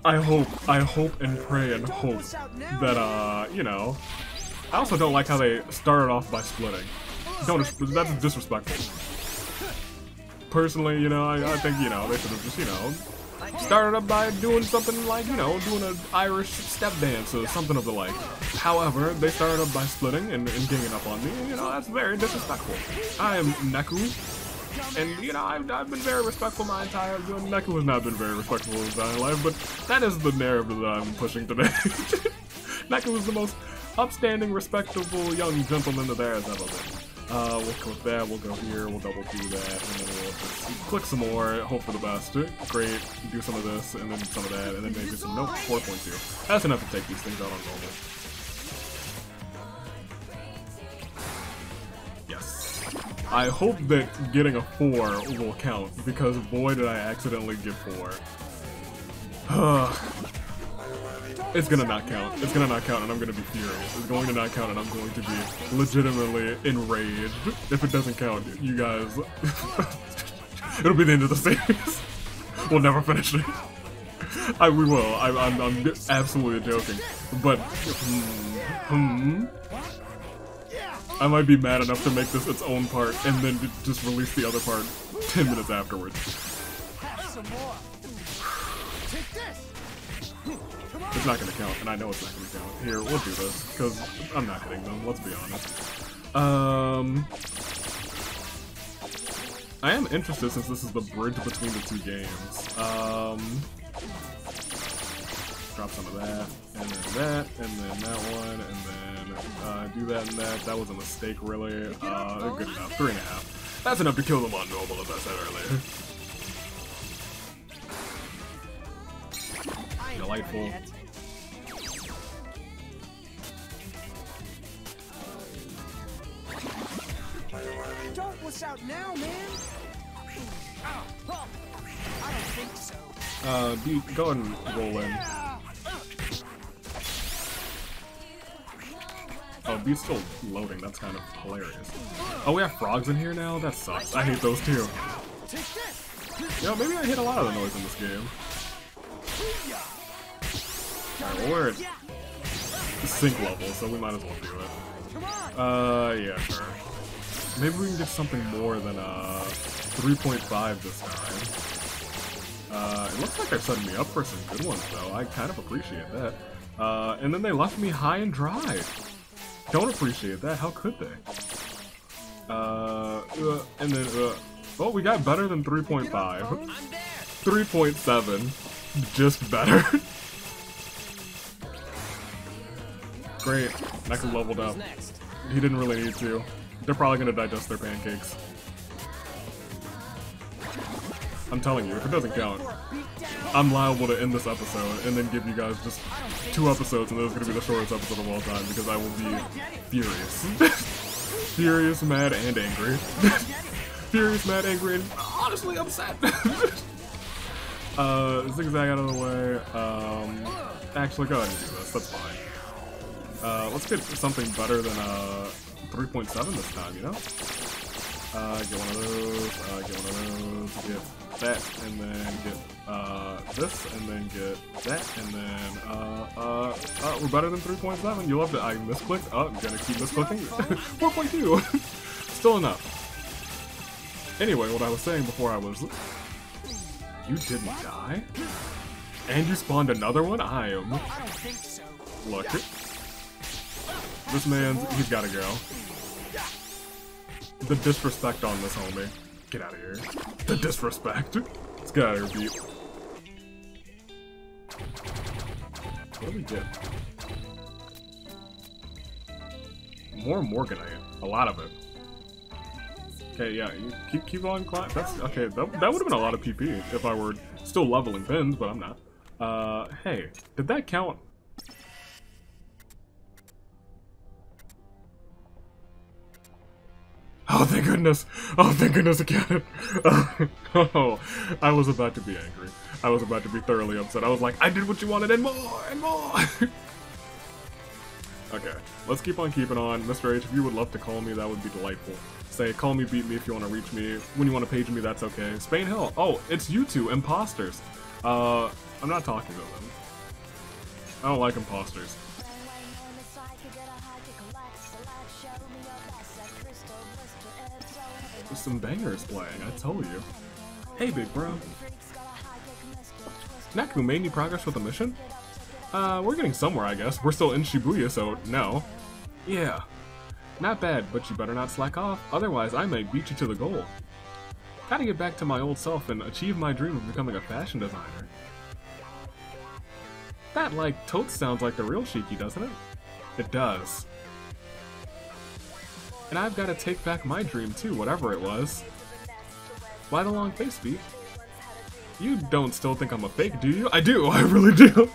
I hope, I hope and pray and hope that, uh, you know. I also don't like how they started off by splitting. Don't, that's disrespectful. Personally, you know, I, I think, you know, they should have just, you know, started up by doing something like, you know, doing an Irish step dance or something of the like. However, they started up by splitting and, and ganging up on me. You know, that's very disrespectful. I am Neku, and you know, I've, I've been very respectful my entire life. Neku has not been very respectful his entire life, but that is the narrative that I'm pushing today. (laughs) Neku is the most upstanding, respectable young gentleman that there has ever been. Uh, we'll click that, we'll go here, we'll double do that, and then we'll click some more, hope for the best. Great, do some of this, and then some of that, and then maybe some, nope, 4.2. That's enough to take these things out on normal. I hope that getting a 4 will count, because boy did I accidentally get 4. (sighs) It's gonna not count. It's gonna not count, and I'm gonna be furious. It's going to not count, and I'm going to be legitimately enraged. If it doesn't count, you guys... (laughs) It'll be the end of the series. (laughs) we'll never finish it. (laughs) I, we will. I, I'm, I'm absolutely joking. But, hmm, hmm... I might be mad enough to make this its own part, and then just release the other part 10 minutes afterwards. Some more. Take this. It's not gonna count, and I know it's not gonna count. Here, we'll do this, because I'm not hitting them, let's be honest. Um... I am interested since this is the bridge between the two games. Um... Drop some of that, and then that, and then that one, and then uh, do that and that. That was a mistake, really. Uh, good enough. Three and a half. That's enough to kill them on normal, as I said earlier. (laughs) Delightful. Don't wuss out now, man. I don't think so. Uh, be, go ahead and roll in. Beat's still loading. That's kind of hilarious. Oh, we have frogs in here now? That sucks. I hate those too. Yo, maybe I hit a lot of the noise in this game. Alright, well, we're at sync level, so we might as well do it. Uh, yeah, sure. Maybe we can get something more than, uh, 3.5 this time. Uh, it looks like they're setting me up for some good ones, though. I kind of appreciate that. Uh, and then they left me high and dry. Don't appreciate that. How could they? Uh, uh and then, uh, oh, we got better than 3.5. 3.7. Just better. (laughs) Great. Next leveled up. He didn't really need to. They're probably gonna digest their pancakes. I'm telling you, if it doesn't count, I'm liable to end this episode and then give you guys just two episodes and this is gonna be the shortest episode of all time because I will be furious. (laughs) furious, mad, and angry. (laughs) furious, mad, angry, and honestly upset. (laughs) uh, zigzag out of the way. Um, actually, go ahead and do this. That's fine. Uh, let's get something better than uh 3.7 this time, you know? Uh, get one of those, uh, get one of those, get that, and then get, uh, this, and then get that, and then, uh, uh, uh, we're better than 3.7. You love it. I misclicked. Oh, I'm gonna keep misclicking. (laughs) 4.2. (laughs) Still enough. Anyway, what I was saying before I was... You didn't die? And you spawned another one? I am... I don't think so. Look. This man's, he's gotta go. The disrespect on this homie. Get out of here. The disrespect. Let's get out of here. What do we get? More Morganite. A lot of it. Okay, yeah, keep keep on climbing. That's okay. That, that would have been a lot of PP if I were still leveling pins, but I'm not. Uh, hey, did that count? Oh, thank goodness! Oh, thank goodness again! (laughs) oh, I was about to be angry. I was about to be thoroughly upset. I was like, I did what you wanted and more and more! (laughs) okay, let's keep on keeping on. Mr. H, if you would love to call me, that would be delightful. Say, call me, beat me if you want to reach me. When you want to page me, that's okay. Spain Hill. Oh, it's you two, imposters. Uh, I'm not talking to them. I don't like imposters. There's some bangers playing, I told you. Hey, big bro. Neku made any progress with the mission? Uh, we're getting somewhere, I guess. We're still in Shibuya, so no. Yeah. Not bad, but you better not slack off, otherwise I might beat you to the goal. Gotta get back to my old self and achieve my dream of becoming a fashion designer. That, like, totes sounds like the real Shiki, doesn't it? It does. And I've got to take back my dream too, whatever it was. Why the long face, Beat? You don't still think I'm a fake, do you? I do, (laughs) I really do.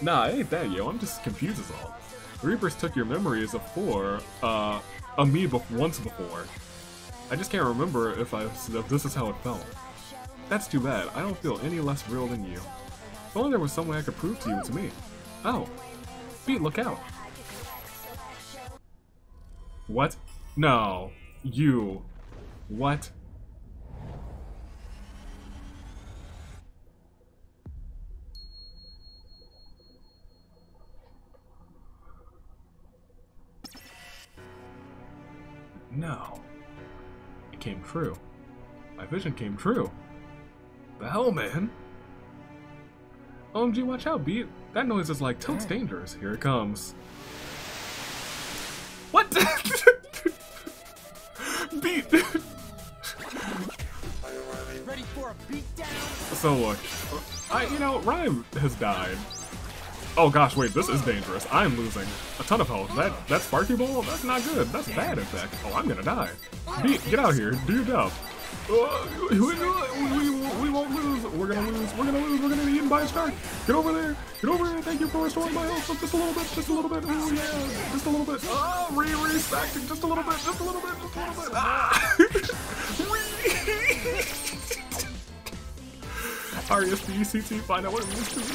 nah, it ain't that, yo. I'm just confused as all. Reapers took your memories of four, uh, of me bef once before. I just can't remember if I if this is how it felt. That's too bad. I don't feel any less real than you. If only there was some way I could prove to you it's me. Oh. Beat, look out. What? No. You. What? No. It came true. My vision came true. The hell, man? OMG, watch out, Beat. That noise is like totes dangerous. Here it comes. What? (laughs) Beat. Ready for a beatdown? so look, I you know Rhyme has died. Oh gosh, wait, this is dangerous. I am losing a ton of health. That that Sparky Ball, that's not good. That's bad, in fact. Oh, I'm gonna die. Beat, get out here. Do your job. Uh, we, we, we, we won't lose. We're gonna lose. We're gonna lose. We're gonna be eaten by a shark. Get over there. Get over there. Thank you for restoring my health. Just a little bit. Just a little bit. Oh yeah. Just a little bit. Oh, re respecting. Just a little bit. Just a little bit. Just a little bit. Ah. (laughs) R-E-S-P-E-C-T, find out what it means to me.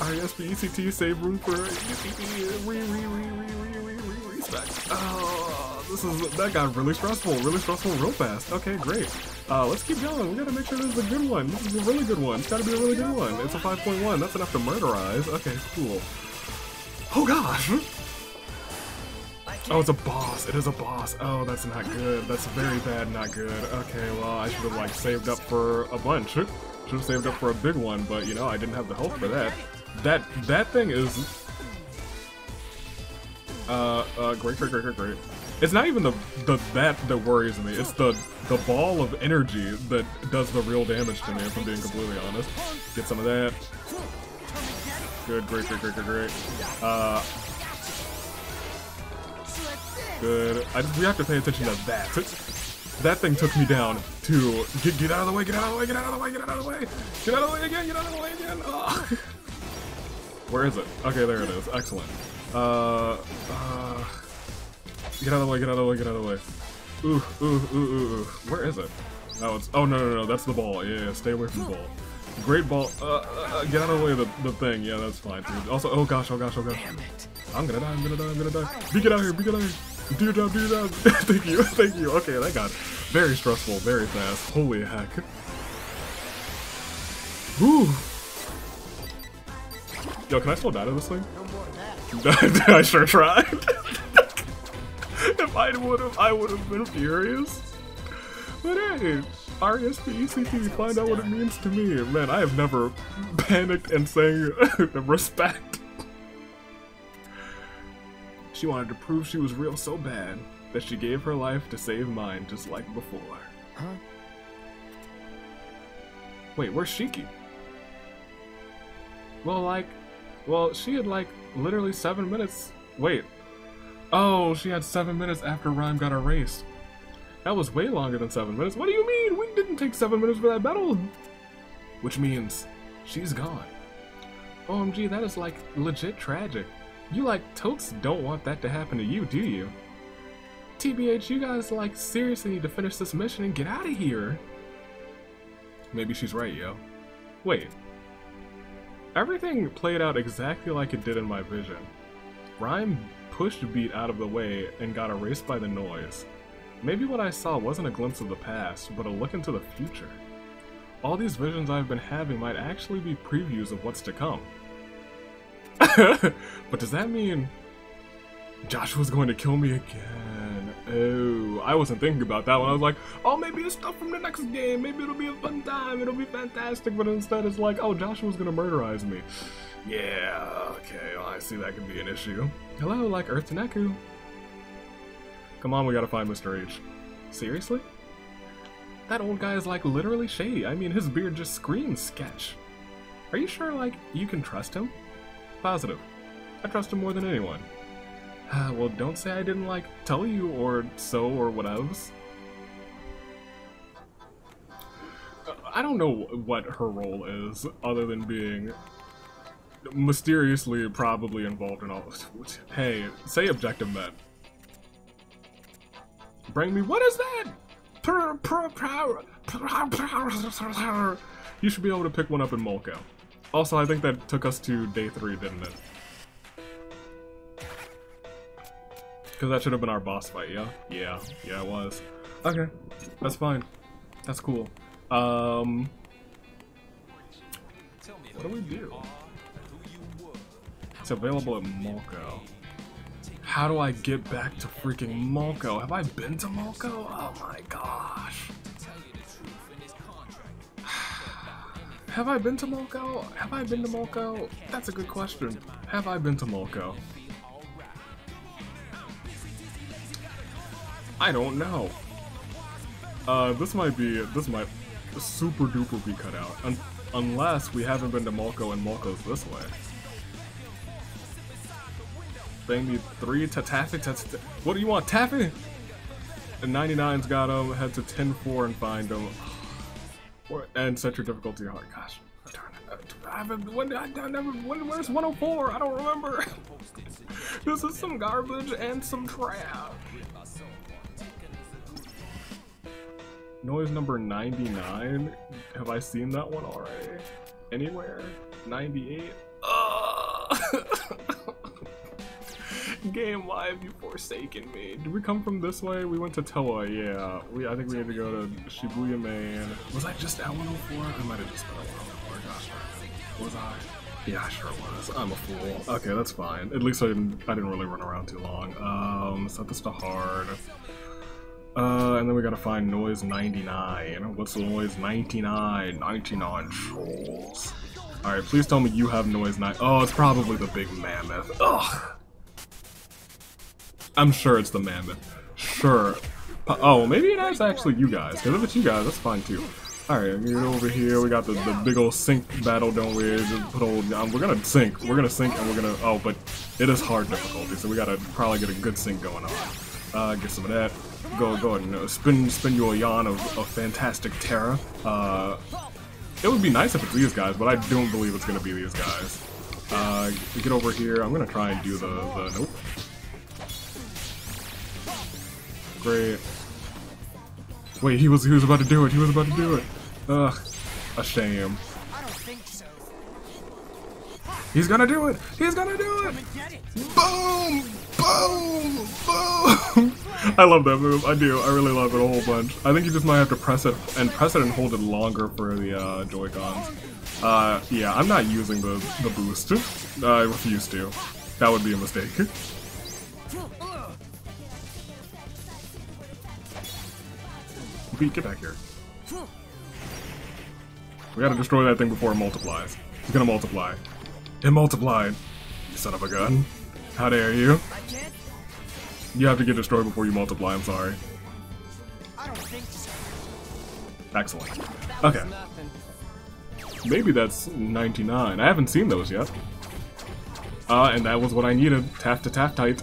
R-E-S-P-E-C-T, save room for ECT re re re re re re re respec. Oh, this is that got really stressful, really stressful, real fast. Okay, great. Uh, let's keep going. We gotta make sure this is a good one. This is a really good one. It's gotta be a really good one. It's a 5.1. That's enough to murderize. Okay, cool. Oh gosh. Oh, it's a boss. It is a boss. Oh, that's not good. That's very bad, not good. Okay, well, I should have, like, saved up for a bunch. Should have saved up for a big one, but, you know, I didn't have the health for that. That, that thing is... Uh, uh, great, great, great, great, great. It's not even the, the, that that worries me. It's the, the ball of energy that does the real damage to me, if I'm being completely honest. Get some of that. Good, great, great, great, great, great. Uh, Good. I, we have to pay attention to that. That thing took me down to get get out of the way, get out of the way, get out of the way, get out of the way, get out of the way again, get out of the way again. Oh. (laughs) Where is it? Okay, there it is. Excellent. Uh, uh, get out of the way, get out of the way, get out of the way. Ooh, ooh, ooh, ooh, ooh. Where is it? Oh, it's. Oh no, no, no. That's the ball. Yeah, yeah. Stay away from the ball. Great ball. Uh, uh, uh, get out of the way of the, the thing. Yeah, that's fine. Dude. Also, oh gosh, oh gosh, oh gosh. Damn it. I'm gonna die. I'm gonna die. I'm gonna die. Be get out here. Be get out here. Do your job. Do your job. (laughs) thank you. (laughs) Thank you. Okay, that got very stressful. Very fast. Holy heck. Woo. Yo, can I still die to this thing? No more of that. (laughs) I sure tried. If I would have, I would have been furious. But hey, E RESP ECT, find out what it means to me. Man, I have never panicked and saying (laughs) respect. She wanted to prove she was real so bad that she gave her life to save mine just like before. Huh? Wait, where's Shiki? Well, like, well, she had like literally seven minutes. Wait. Oh, she had seven minutes after Rhyme got erased. That was way longer than seven minutes. What do you mean? We didn't take seven minutes for that battle. Which means she's gone. OMG, that is like legit tragic. You like totes don't want that to happen to you, do you? TBH, you guys like seriously need to finish this mission and get out of here. Maybe she's right, yo. Wait. Everything played out exactly like it did in my vision. Rhyme pushed Beat out of the way and got erased by the noise. Maybe what I saw wasn't a glimpse of the past, but a look into the future. All these visions I've been having might actually be previews of what's to come. (laughs) but does that mean Joshua's going to kill me again? Oh, I wasn't thinking about that one. I was like, oh, maybe it's stuff from the next game. Maybe it'll be a fun time. It'll be fantastic. But instead, it's like, oh, Joshua's gonna murderize me. Yeah, okay. Well, I see that could be an issue. Hello, like Earth to Neku. Come on, we gotta find Mr. H. Seriously? That old guy is like literally shady. I mean, his beard just screams sketch. Are you sure, like, you can trust him? Positive. I trust him more than anyone. (sighs) well, don't say I didn't, like, tell you or so or whatevs. I don't know what her role is, other than being mysteriously probably involved in all this. Hey, say objective met. Bring me, what is that? You should be able to pick one up in Molco. Also, I think that took us to day three, didn't it? Because that should have been our boss fight, yeah? Yeah, yeah, it was. Okay, that's fine. That's cool. Um, what do we do? It's available at Molco. How do I get back to freaking Molco? Have I been to Molco? Oh my gosh. (sighs) Have I been to Molco? Have I been to Molco? That's a good question. Have I been to Molco? I don't know. Uh, this might be, this might super duper be cut out. Un unless we haven't been to Molco and Molko's this way. Bang me three to Taffy. ta- ta- What do you want, Taffy? And 99's got him. Head to 10-4 and find him. And set your difficulty hard. Gosh. I haven't. When I, I never. When, where's 104? I don't remember. (laughs) this is some garbage and some trash. Noise number 99. Have I seen that one already? Anywhere? 98? Game, why have you forsaken me? Did we come from this way? We went to Towa, yeah. We I think we had to go to Shibuya Main. Was I just at 104? I might have just been at 104, gosh. Was I? Yeah, I sure was. I'm a fool. Okay, that's fine. At least I didn't I didn't really run around too long. Um, set this to hard. Uh, and then we gotta find noise 99. What's noise 99? 99 trolls. Alright, please tell me you have noise 9. Oh, it's probably the big mammoth. Ugh. I'm sure it's the mammoth. Sure. Pu- Oh, maybe it is actually you guys. Because if it's you guys, that's fine too. Alright, get over here. We got the, the big old sync battle, don't we? Just put old, um, we're gonna sync. We're gonna sync and we're gonna. Oh, but it is hard difficulty, so we gotta probably get a good sync going on. Uh, get some of that. Go, go and uh, spin, spin you a yawn of, of fantastic terror. Uh, it would be nice if it's these guys, but I don't believe it's gonna be these guys. Uh, get over here. I'm gonna try and do the, the nope. Great. Wait, he was he was about to do it. He was about to do it. Ugh, a shame. So. He's gonna do it. He's gonna do it. It. Boom! Boom! Boom! (laughs) I love that move. I do. I really love it a whole bunch. I think you just might have to press it and press it and hold it longer for the uh, Joy Cons. Uh, yeah, I'm not using the the boost. I refuse to. That would be a mistake. (laughs) Pete, get back here. We gotta destroy that thing before it multiplies. It's gonna multiply. It multiplied. You son of a gun. How dare you? You have to get destroyed before you multiply, I'm sorry. Excellent. Okay. Maybe that's 99. I haven't seen those yet. Uh, and that was what I needed. Tap to tap tight.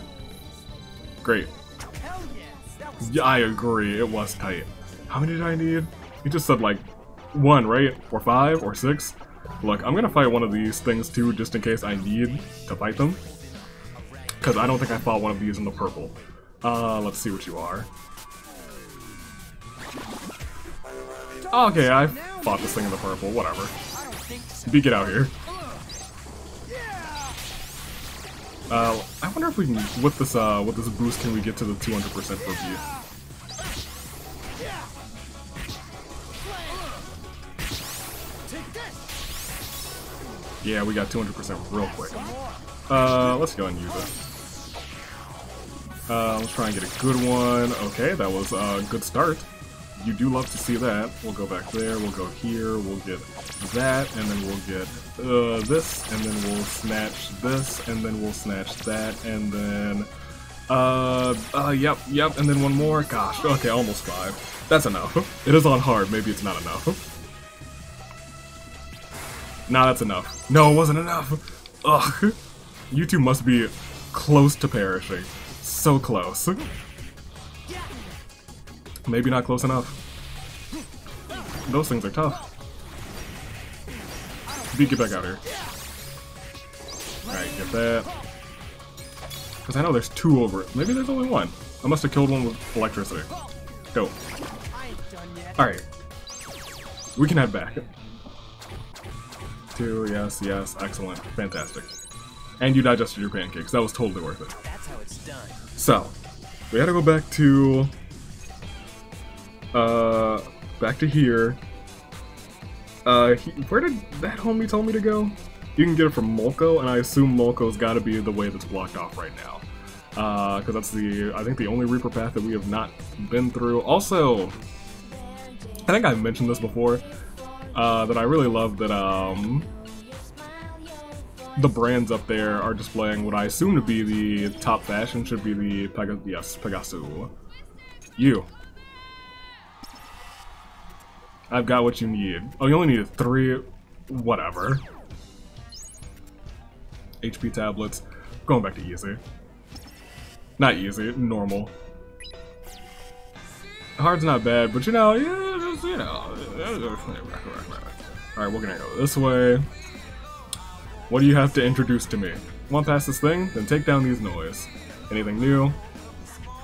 Great. I agree. It was tight. How many did I need? You just said like one, right? Or five, or six? Look, I'm gonna fight one of these things too, just in case I need to fight them. Because I don't think I fought one of these in the purple. Uh, let's see what you are. Okay, I fought this thing in the purple. Whatever. I don't think so. Be get out here. Uh, I wonder if we can, with this, uh, with this boost, can we get to the 200% for view? Yeah, we got 200% real quick. Uh, let's go and use it. Uh, let's try and get a good one. Okay, that was a good start. You do love to see that. We'll go back there, we'll go here, we'll get that, and then we'll get uh, this, and then we'll snatch this, and then we'll snatch that, and then... Uh, uh, yep, yep, and then one more. Gosh, okay, almost five. That's enough. (laughs) It is on hard, maybe it's not enough. Nah, that's enough. No, it wasn't enough. Ugh. You two must be close to perishing. So close. Maybe not close enough. Those things are tough. B, get back out here. Alright, get that. Because I know there's two over it. Maybe there's only one. I must have killed one with electricity. Go. Alright. We can head back. Two, yes, yes, excellent, fantastic. And you digested your pancakes, that was totally worth it. That's how it's done. So, we gotta go back to... Uh, back to here. Uh, he, where did that homie tell me to go? You can get it from Molco, and I assume Molco's gotta be the way that's blocked off right now. Uh, because that's the, I think the only Reaper path that we have not been through. Also, I think I've mentioned this before, uh, that I really love that, um, the brands up there are displaying what I assume to be the top fashion, should be the Pega- yes, Pegaso. You. I've got what you need. Oh, you only needed three. Whatever. HP tablets. Going back to easy. Not easy, normal. Hard's not bad, but you know, yeah, just, you know. Alright, we're gonna go this way. What do you have to introduce to me? Want past this thing? Then take down these noise. Anything new?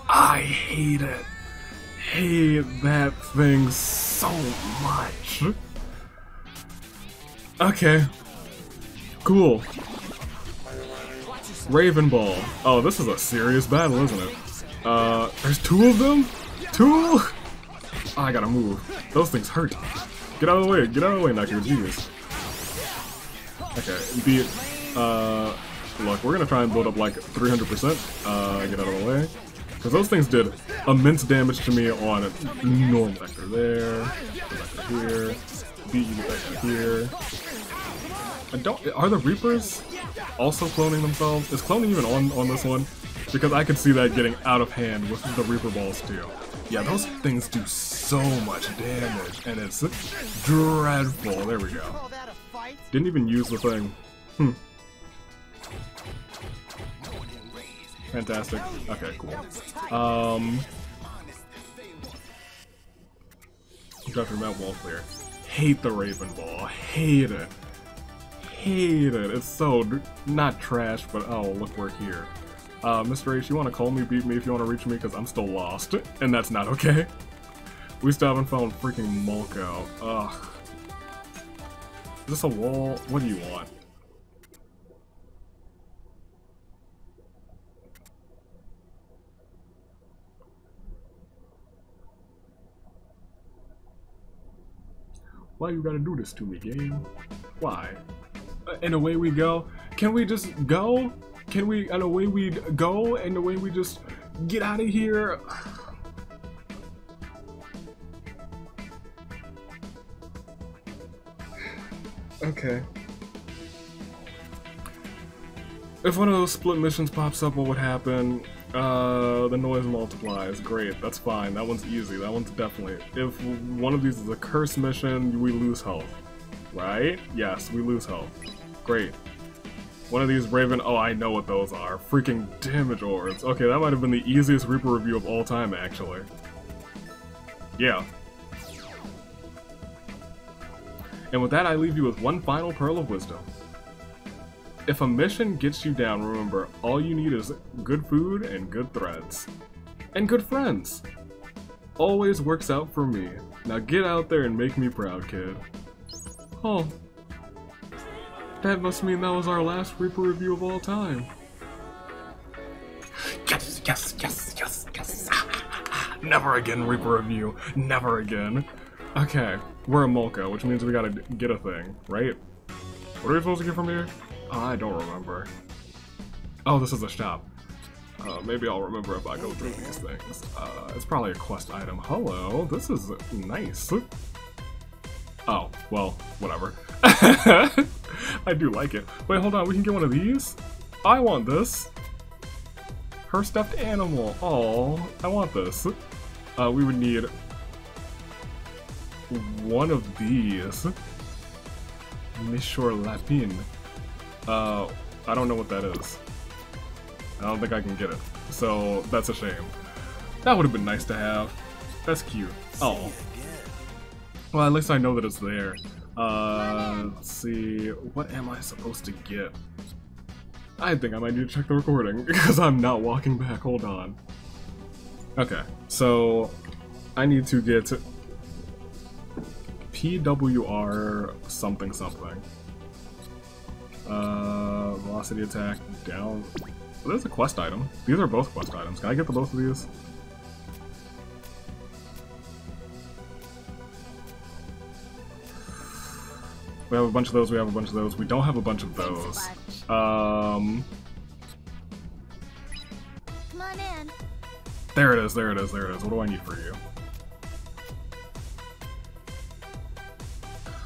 I hate it. Hate that thing so much. Okay. Cool. Raven Ball. Oh, this is a serious battle, isn't it? Uh, there's two of them? Two? Oh, I gotta move. Those things hurt. Get out of the way. Get out of the way, Knocker. Jesus. Okay, be. Uh, look, we're gonna try and build up like 300%. Uh, get out of the way. Because those things did immense damage to me on normal vector there, vector here, BE vector here. I don't. Are the Reapers also cloning themselves? Is cloning even on on this one? Because I could see that getting out of hand with the Reaper balls too. Yeah, those things do so much damage, and it's dreadful. There we go. Call that a fight? Didn't even use the thing. Hmm. Fantastic. Okay, cool. Um. Dr. Mount Wall Clear. Hate the Raven Ball. Hate it. Hate it. It's so not trash, but oh, look, we're here. Uh, Mr. H, you want to call me, beat me if you want to reach me, because I'm still lost, and that's not okay. (laughs) We still haven't found freaking Molco. Ugh. Is this a wall? What do you want? Why you gotta do this to me, game? Why? Uh, And away we go. Can we just go? Can we, and away we go, and away we just get out of here? Okay. If one of those split missions pops up, what would happen? Uh, the noise multiplies. Great, that's fine. That one's easy. That one's definitely. If one of these is a curse mission, we lose health. Right? Yes, we lose health. Great. One of these Raven. Oh, I know what those are. Freaking damage orbs. Okay, that might have been the easiest Reaper review of all time, actually. Yeah. And with that, I leave you with one final pearl of wisdom. If a mission gets you down, remember, all you need is good food and good threads. And good friends. Always works out for me. Now get out there and make me proud, kid. Oh. That must mean that was our last Reaper review of all time. Yes, yes, yes, yes, yes. (laughs) Never again, Reaper review. Never again. Okay, we're a Molco, which means we gotta get a thing, right? What are we supposed to get from here? Oh, I don't remember. Oh, this is a shop. Uh, maybe I'll remember if I go through these things. Uh, it's probably a quest item. Hello, this is nice. Oh, well, whatever. (laughs) I do like it. Wait, hold on, we can get one of these? I want this. Her stuffed animal. Oh, I want this. Uh, we would need one of these. Mishor Lapin. Uh, I don't know what that is. I don't think I can get it. So, that's a shame. That would have been nice to have. That's cute. Oh. Well, at least I know that it's there. Uh, let's see. What am I supposed to get? I think I might need to check the recording, (laughs) because I'm not walking back. Hold on. Okay, so I need to get PWR something something. Uh, velocity attack down. Well, there's a quest item. These are both quest items. Can I get the both of these? We have a bunch of those, we have a bunch of those. We don't have a bunch of those. Um, Come on in. there it is, there it is, there it is. What do I need for you?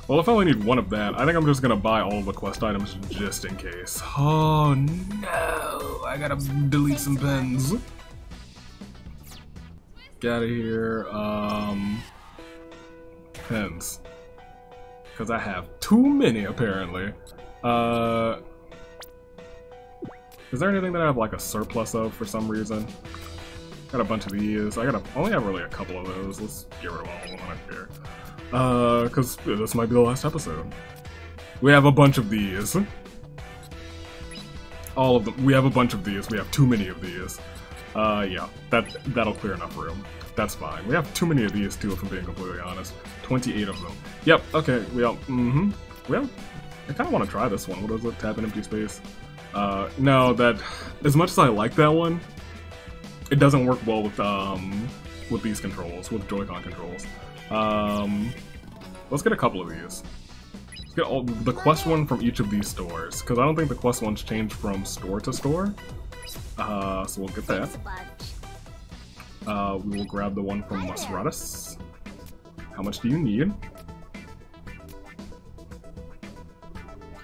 Well, if I only need one of that, I think I'm just gonna buy all the quest items just in case. Oh no! I gotta delete some pens. Get out of here. Um, pens. Because I have too many, apparently. Uh, is there anything that I have like a surplus of for some reason? Got a bunch of these. I got a, only have really a couple of those. Let's get rid of all of them. I don't care. Uh, because this might be the last episode. We have a bunch of these. All of them. We have a bunch of these. We have too many of these. Uh, yeah, that that'll clear enough room. That's fine. We have too many of these too, if I'm being completely honest. 28 of them. Yep. Okay. We all. Mm-hmm. Well, I kind of want to try this one. What is it? Tap an empty space. Uh, no, that as much as I like that one, it doesn't work well with um with these controls, with Joy-Con controls. Um, let's get a couple of these. Let's get all the quest one from each of these stores, because I don't think the quest ones change from store to store. Uh, so we'll get that. Uh, we will grab the one from Musratus. How much do you need?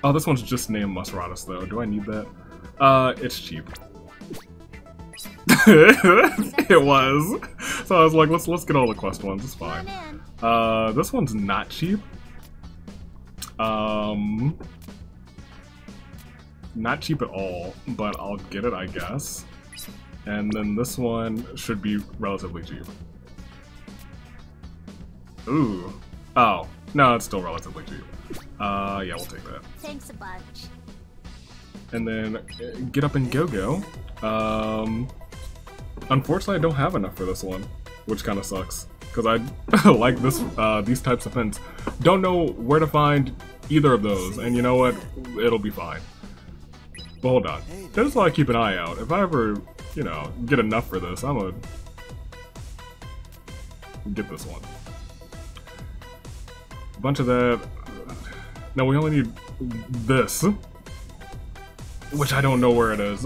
Oh, this one's just named Musratus, though. Do I need that? Uh, it's cheap. (laughs) it was. So I was like, let's let's get all the quest ones. It's fine. Uh, this one's not cheap. Um, not cheap at all, but I'll get it, I guess. And then this one should be relatively cheap. Ooh. Oh. No, it's still relatively cheap. Uh, yeah, we'll take that. Thanks a bunch. And then uh, get up and go go. Um, unfortunately, I don't have enough for this one, which kind of sucks because I (laughs) like this uh, these types of pins. Don't know where to find either of those, and you know what? It'll be fine. But hold on, just want to keep an eye out. If I ever, you know, get enough for this, I'm gonna get this one. A bunch of that. No, we only need this which I don't know where it is.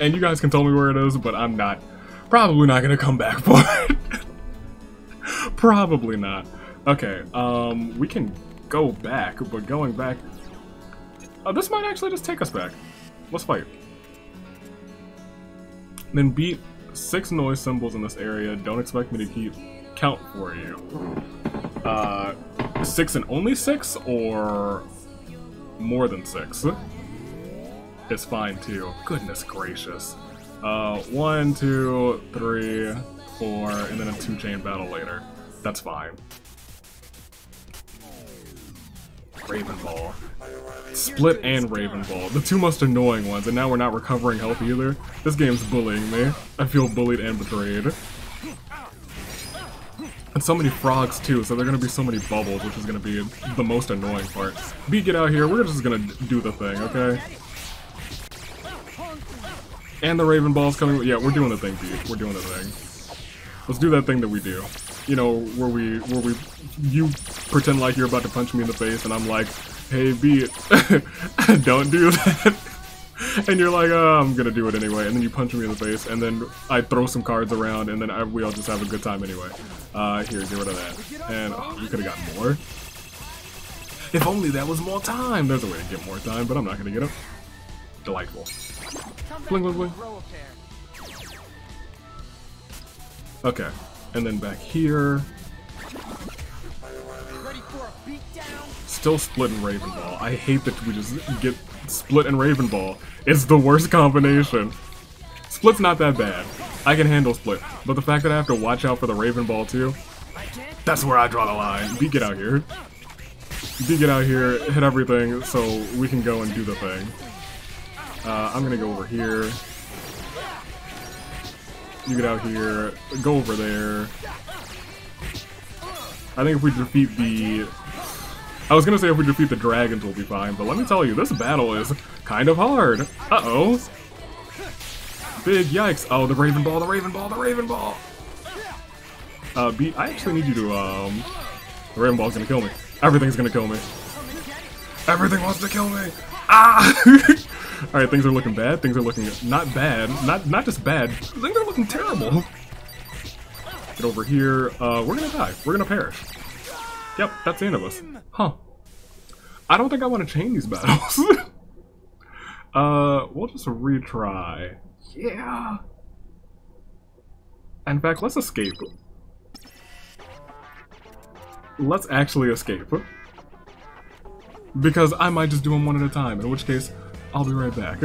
And you guys can tell me where it is, but I'm not, probably not gonna come back (laughs) for it. probably not. Okay, um, we can go back, but going back, uh, this might actually just take us back. Let's fight. Then beat six noise symbols in this area. Don't expect me to keep count for you. Uh, six and only six, or more than six? is fine too. Goodness gracious. Uh, one, two, three, four, and then a two chain battle later. That's fine. Raven Ball. Split and Raven Ball. The two most annoying ones, and now we're not recovering health either. This game's bullying me. I feel bullied and betrayed. And so many frogs too, so there are gonna be so many bubbles, which is gonna be the most annoying part. B, get out here. We're just gonna do the thing, okay? And the Raven Ball's coming. Yeah, we're doing the thing, dude. We're doing the thing. Let's do that thing that we do. You know, where we, where we, you pretend like you're about to punch me in the face, and I'm like, hey, be it, (laughs) don't do that. (laughs) And you're like, oh, I'm gonna do it anyway. And then you punch me in the face, and then I throw some cards around, and then I, we all just have a good time anyway. Uh, here, get rid of that. And oh, we could have gotten more. If only that was more time. There's a way to get more time, but I'm not gonna get it. Delightful. Bling, bling, bling. grow a pair. Okay. And then back here, still split and Raven Ball. I hate that we just get split and Raven Ball. It's the worst combination. Split's not that bad. I can handle split. But the fact that I have to watch out for the Raven Ball too, that's where I draw the line. B get out here. B get out here, hit everything so we can go and do the thing. Uh, I'm gonna go over here. You get out here, go over there. I think if we defeat the... I was gonna say if we defeat the dragons we'll be fine, but let me tell you, this battle is kind of hard. Uh-oh. Big yikes. Oh, the Raven Ball, the Raven Ball, the Raven Ball! Uh, B, I actually need you to, um... The Raven Ball's gonna kill me. Everything's gonna kill me. Everything wants to kill me! Ah! (laughs) Alright, things are looking bad. Things are looking not bad. Not not just bad. Things are looking terrible. Get over here. Uh, we're gonna die. We're gonna perish. Yep, that's the end of us. Huh. I don't think I want to chain these battles. (laughs) uh, we'll just retry. Yeah. In fact, let's escape. Let's actually escape. Because I might just do them one at a time, in which case, I'll be right back.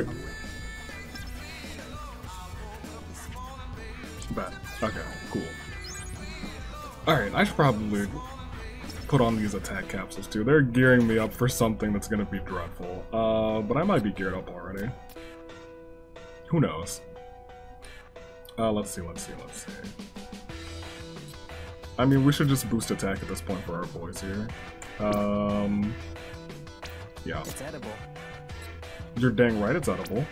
Okay, cool. Alright, I should probably put on these attack capsules too. They're gearing me up for something that's gonna be dreadful. Uh, but I might be geared up already. Who knows? Uh, let's see, let's see, let's see. I mean, we should just boost attack at this point for our boys here. Um, yeah. It's edible. You're dang right it's edible.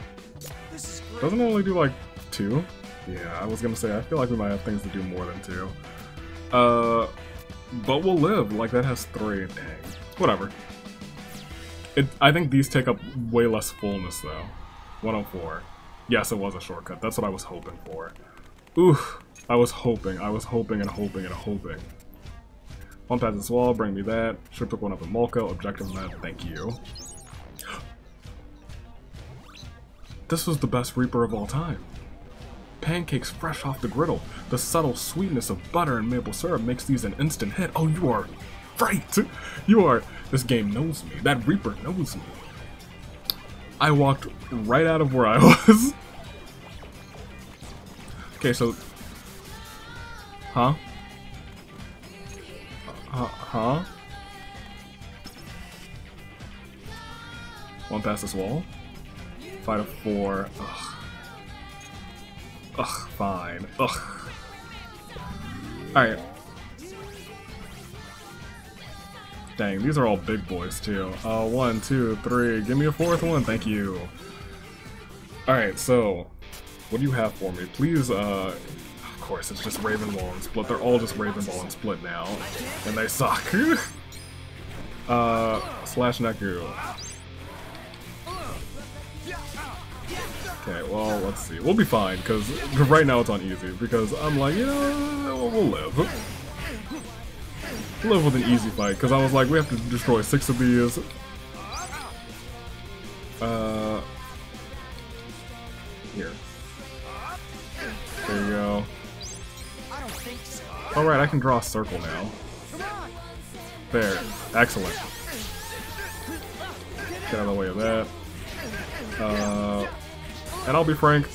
Doesn't it only do like two? Yeah, I was gonna say, I feel like we might have things to do more than two. Uh, but we'll live. Like, that has three. Dang. Whatever. It, I think these take up way less fullness, though. 104. Yes, it was a shortcut. That's what I was hoping for. Oof. I was hoping. I was hoping and hoping and hoping. One past this wall, bring me that. Should pick one up at Molco. Objective met. Thank you. This was the best Reaper of all time. Pancakes fresh off the griddle. The subtle sweetness of butter and maple syrup makes these an instant hit. Oh, you are right. You are. This game knows me. That Reaper knows me. I walked right out of where I (laughs) was. okay, so. Huh? Uh, huh? One past this wall. A four. Ugh. Ugh, fine. Ugh. Alright. Dang, these are all big boys too. Uh, one, two, three. Give me a fourth one, thank you. Alright, so, what do you have for me? Please, uh, of course, it's just Raven Ball and Split. They're all just Raven Ball and Split now. And they suck. (laughs) uh, Slash Neku. Okay, well, let's see. We'll be fine, because right now it's on easy, because I'm like, you know, we'll live. Live with an easy fight, because I was like, we have to destroy six of these. Uh, here. There you go. Alright, I can draw a circle now. There. Excellent. Get out of the way of that. Uh, and I'll be frank,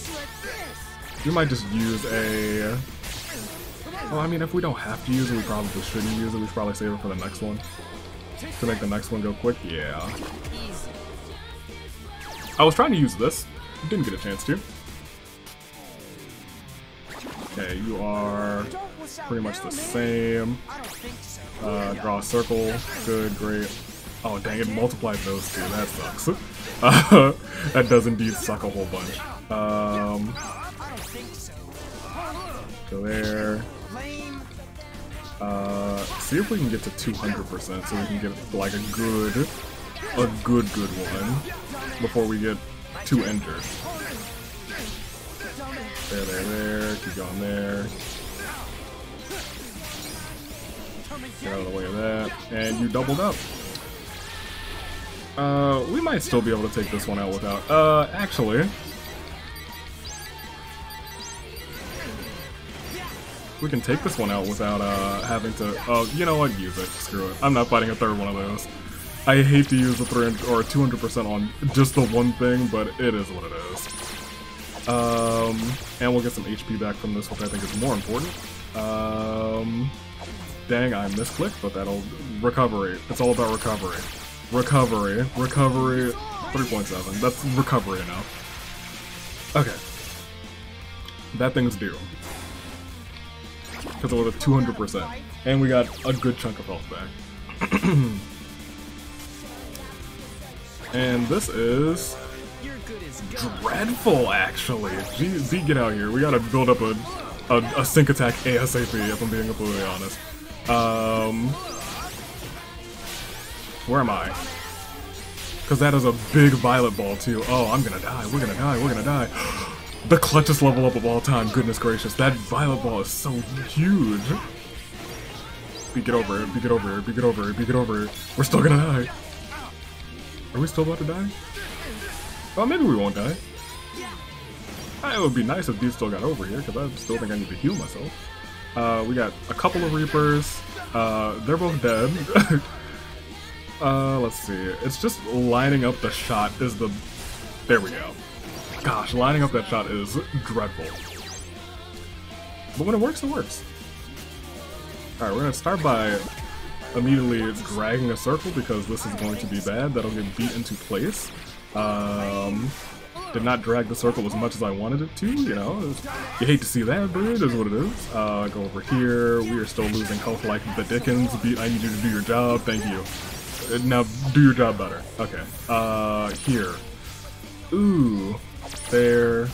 we might just use a... Well, I mean, if we don't have to use it, we probably shouldn't use it. We should probably save it for the next one. To make the next one go quick, yeah. I was trying to use this. Didn't get a chance to. Okay, you are pretty much the same. Uh, draw a circle. Good, great. Oh, dang, it multiplied those two. That sucks. (laughs) That does indeed suck a whole bunch. Um, go there. Uh, see if we can get to 200% so we can get like a good, a good, good one before we get too injured. There, there, there. Keep going there. Get out of the way of that. And you doubled up. Uh, we might still be able to take this one out without, uh, actually. We can take this one out without, uh, having to, oh, you know what, use it, screw it. I'm not fighting a third one of those. I hate to use the 300 or 200% on just the one thing, but it is what it is. Um, and we'll get some HP back from this, which I think is more important. Um, dang, I misclicked, but that'll, recovery. It's all about recovery. Recovery. Recovery. 3.7. That's recovery enough. Okay. That thing's due. Because it was a 200%. And we got a good chunk of health back. (clears throat) and this is... Dreadful, actually. Z, get out here. We gotta build up a, a, a sync attack ASAP, if I'm being completely honest. Um... Where am I? Because that is a big violet ball too. Oh, I'm gonna die. We're gonna die. We're gonna die. (gasps) the clutchest level up of all time. Goodness gracious. That violet ball is so huge. Beak get over it. Beak get over it. Beak get over it. Beak get over it. We're still gonna die. Are we still about to die? Well, maybe we won't die. It would be nice if these still got over here, because I still think I need to heal myself. Uh, we got a couple of Reapers. Uh, they're both dead. (laughs) Uh, let's see. It's just lining up the shot is the... There we go. Gosh, lining up that shot is dreadful. But when it works, it works. Alright, we're gonna start by immediately dragging a circle because this is going to be bad. That'll get beat into place. Um, did not drag the circle as much as I wanted it to, you know. You hate to see that, but it is what it is. Uh, go over here. We are still losing health like the Dickens. I need you to do your job. Thank you. Uh, Now, do your job better. Okay. Uh, here. Ooh, they're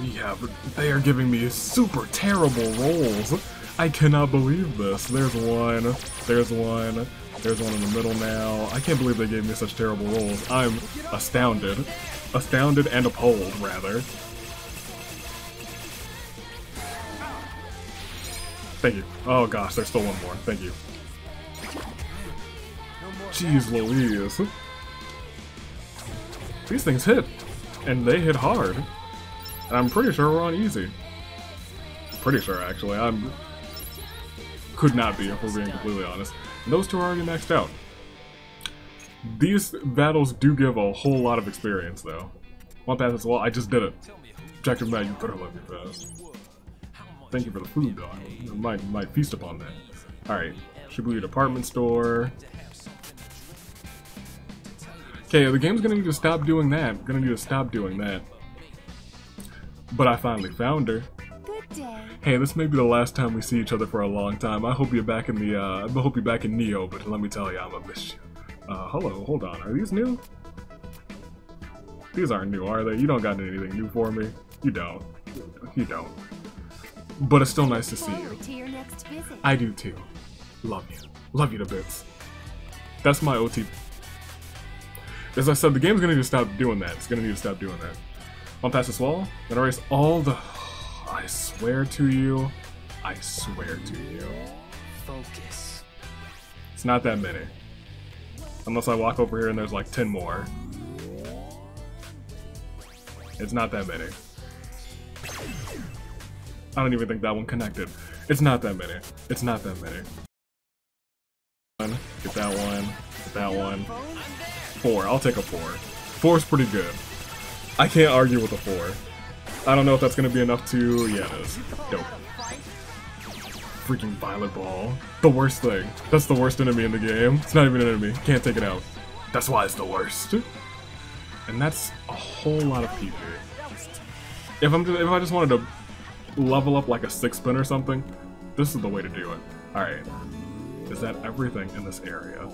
we have they are giving me super terrible rolls. I cannot believe this. There's one, there's one, there's one in the middle now. I can't believe they gave me such terrible rolls. I'm astounded. Astounded and appalled, rather. Thank you. Oh gosh, there's still one more. Thank you. Jeez Louise. These things hit. And they hit hard. And I'm pretty sure we're on easy. Pretty sure, actually. I'm... Could not be, if we're being completely honest. And those two are already maxed out. These battles do give a whole lot of experience, though. One pass as well, I just did it. Objective Matt, you better let me fast. Thank you for the food, though. I might, might feast upon that. Alright, Shibuya Department Store. Okay, the game's gonna need to stop doing that. Gonna need to stop doing that. But I finally found her. Good day. Hey, this may be the last time we see each other for a long time. I hope you're back in the, uh, I hope you're back in Neo, but let me tell you, I'm gonna miss you. Uh, hello, hold on, are these new? These aren't new, are they? You don't got anything new for me? You don't. You don't. But it's still nice to see you. To your next visit. I do too. Love you. Love you to bits. That's my OT. As I said, the game's gonna need to stop doing that. It's gonna need to stop doing that. One past this wall, then erase all the. I swear to you. I swear to you. Focus. It's not that many. Unless I walk over here and there's like 10 more. It's not that many. I don't even think that one connected. It's not that many. It's not that many. Get that one. Get that one. Four. I'll take a four. Four's pretty good. I can't argue with a four. I don't know if that's gonna be enough to. Yeah, it is. Dope. Freaking Violet Ball. The worst thing. That's the worst enemy in the game. It's not even an enemy. Can't take it out. That's why it's the worst. And that's a whole lot of PP. If I'm just, if I just wanted to level up like a six spin or something, this is the way to do it. Alright. Is that everything in this area?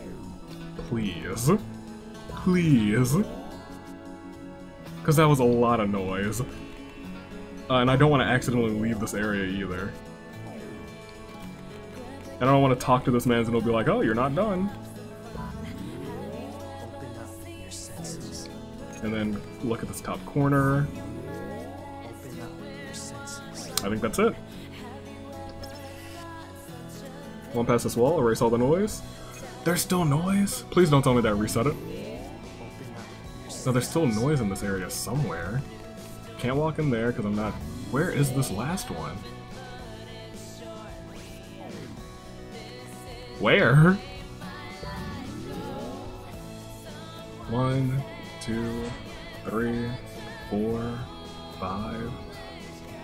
Please. Please. Because that was a lot of noise. Uh, and I don't want to accidentally leave this area either. And I don't want to talk to this man and he'll be like, oh, you're not done. And then look at this top corner. I think that's it. One past this wall, erase all the noise. There's still noise? Please don't tell me that reset it. Open up your senses. No, there's still noise in this area somewhere. Can't walk in there because I'm not... Where is this last one? Where? One, two, three, four, five.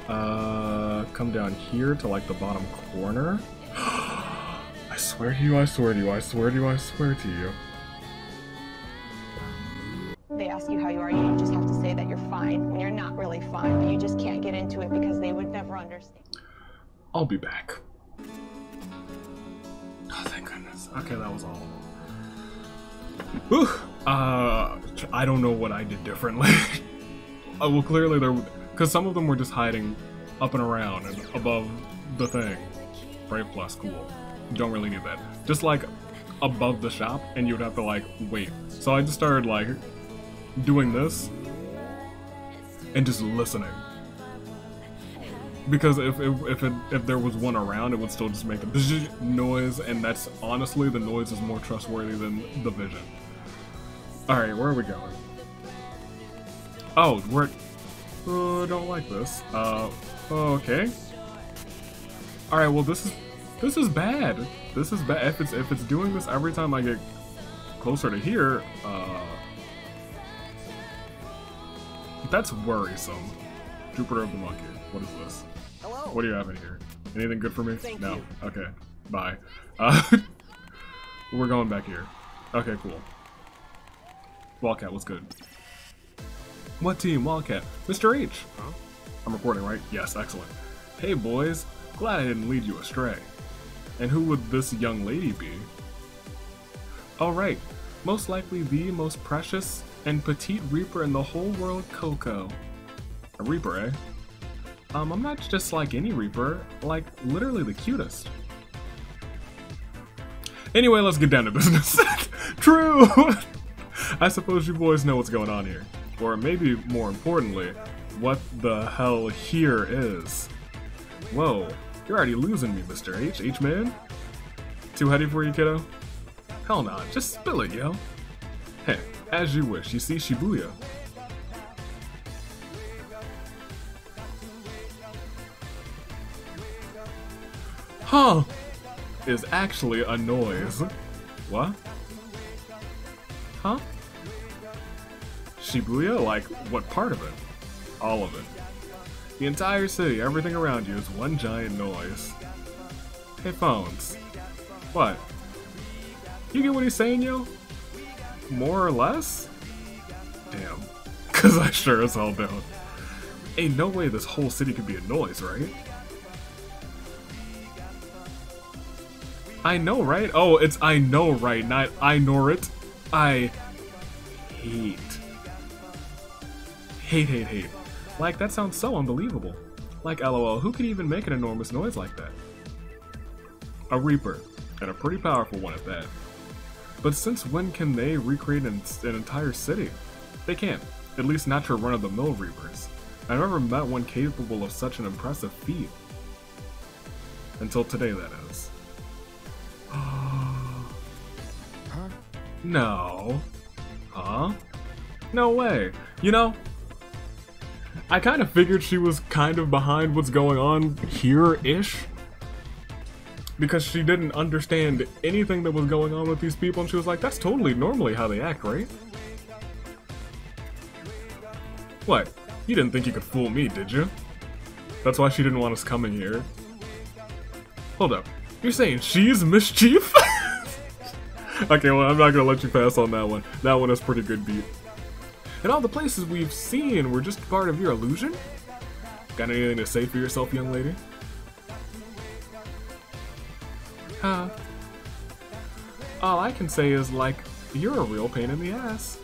Uh, come down here to like the bottom corner. (gasps) I swear to you, I swear to you, I swear to you, I swear to you. Ask you how you are, you just have to say that you're fine when you're not really fine, you just can't get into it because they would never understand. I'll be back. Oh, thank goodness. Okay, that was all. Whew. Uh, I don't know what I did differently. (laughs) uh, well, clearly there, because some of them were just hiding up and around and above the thing. Brave plus, cool. Don't really need that. Just like above the shop, and you'd have to like wait. So I just started like doing this and just listening because if if if, it, if there was one around, it would still just make a noise, and that's honestly the noise is more trustworthy than the vision. All right, where are we going? Oh, we're. Uh, don't like this. Uh, okay. All right, well this is this is bad. This is bad. If it's if it's doing this every time I get closer to here, uh, that's worrisome. Jupiter of the Monkey. What is this? Hello. What do you have in here? Anything good for me? Thank no. you. Okay. Bye. Uh, (laughs) we're going back here. Okay, cool. WildKat, what's good? What team? WildKat. Mr. H. Huh? I'm recording, right? Yes, excellent. Hey, boys. Glad I didn't lead you astray. And who would this young lady be? Oh, right. Most likely the most precious and petite Reaper in the whole world, Coco. A Reaper, eh? Um, I'm not just like any Reaper, like literally the cutest. Anyway, let's get down to business. (laughs) True! (laughs) I suppose you boys know what's going on here. Or maybe more importantly, what the hell here is. Whoa, you're already losing me, Mr. H. H-Man? Too heady for you, kiddo? Hell nah, just spill it, yo. Hey, as you wish, you see Shibuya. Huh, is actually a noise. What? Huh? Shibuya? Like, what part of it? All of it. The entire city, everything around you is one giant noise. Hey, phones. What? You get what he's saying, yo? More or less? Damn. (laughs) Cause I sure as hell don't. Ain't no way this whole city could be a noise, right? I know, right? Oh, it's I know, right? Not I know it. I hate. Hate, hate, hate. Like, that sounds so unbelievable. Like, lol, who could even make an enormous noise like that? A Reaper, and a pretty powerful one at that. But since when can they recreate an, an entire city? They can't, at least not your run-of-the-mill Reapers. I've never met one capable of such an impressive feat. Until today, that is. (gasps) No. Huh? No way. You know, I kind of figured she was kind of behind what's going on here-ish. Because she didn't understand anything that was going on with these people, and she was like, that's totally normally how they act, right? What? You didn't think you could fool me, did you? That's why she didn't want us coming here. Hold up. You're saying she's mischief? (laughs) okay, well, I'm not gonna let you pass on that one. That one is pretty good beat. And all the places we've seen were just part of your illusion? Got anything to say for yourself, young lady? Huh? All I can say is, like, you're a real pain in the ass.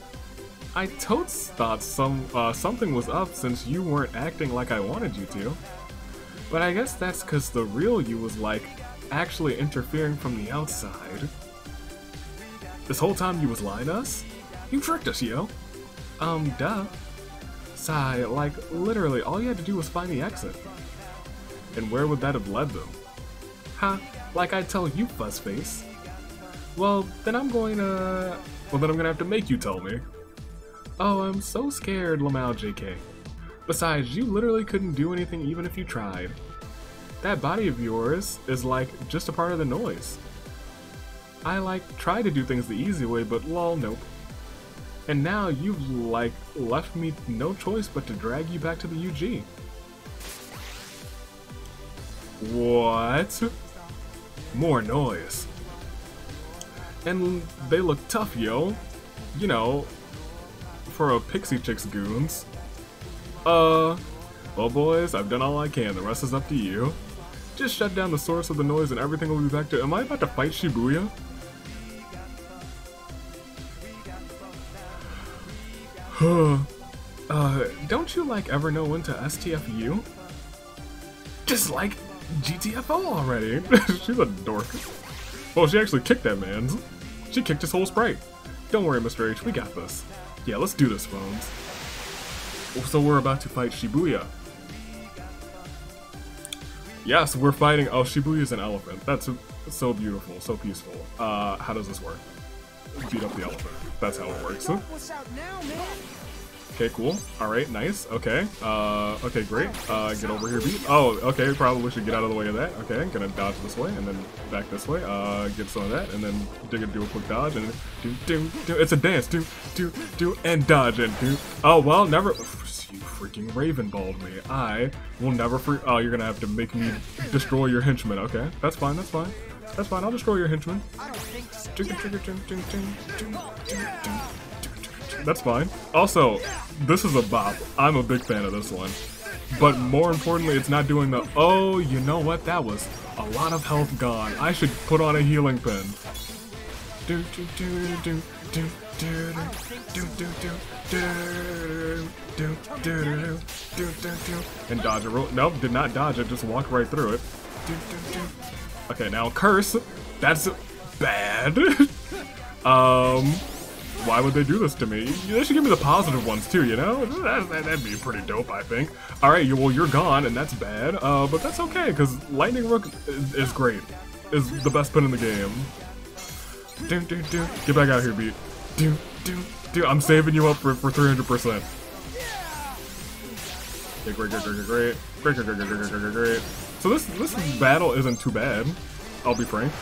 I totes thought some uh, something was up since you weren't acting like I wanted you to. But I guess that's cause the real you was like actually interfering from the outside. This whole time you was lying to us? You tricked us, yo. Um, duh. Sigh, like, literally, all you had to do was find the exit. And where would that have led them? Ha, like I tell you, Fuzzface. Well, then I'm going to... Well, then I'm gonna have to make you tell me. Oh, I'm so scared, Lamau JK. Besides, you literally couldn't do anything even if you tried. That body of yours is like just a part of the noise. I like try to do things the easy way, but lol, nope. And now you've like left me no choice but to drag you back to the UG. What? More noise. And they look tough, yo. You know, for a Pixie Chicks goons. Uh, well boys, I've done all I can, the rest is up to you. Just shut down the source of the noise and everything will be back to- Am I about to fight Shibuya? Huh. (sighs) Uh, don't you like ever know when to STFU? Just like GTFO already. (laughs) She's a dork. Well, she actually kicked that man's. She kicked his whole sprite. Don't worry, Mr. H, we got this. Yeah, let's do this, phones. So we're about to fight Shibuya. Yes, we're fighting. Oh, Shibuya's an elephant. That's so beautiful, so peaceful. Uh, how does this work? Beat up the elephant. That's how it works. Okay, cool. Alright, nice. Okay. Uh, okay, great. Uh, get over here, beat. Oh, okay, probably should get out of the way of that. Okay, I'm gonna dodge this way and then back this way. Uh, get some of that and then dig and do a quick dodge and do, do, do. It's a dance. Do, do, do, and dodge and do. Oh, well, never. You freaking raven balled me. I will never free. Oh, you're gonna have to make me destroy your henchmen. Okay, that's fine, that's fine. That's fine, I'll destroy your henchmen. That's fine. Also, this is a bop. I'm a big fan of this one. But more importantly, it's not doing the, oh, you know what, that was a lot of health gone. I should put on a healing pin. Do, do, do, do, do, do do do do do do do do do do do and dodge it. Roll. Nope, did not dodge it. Just walked right through it. Do do do. Okay, now curse. That's bad. um, why would they do this to me? They should give me the positive ones too. You know, that, that'd be pretty dope. I think. All right, well you're gone, and that's bad. Uh, but that's okay because lightning rook is, is great. Is the best pin in the game. Do do do. Get back out here, beat. Do do do. I'm saving you up for for 300 percent. Okay, great, great, great, great, great, great, great, great, great, great, great, great. So this this battle isn't too bad. I'll be frank.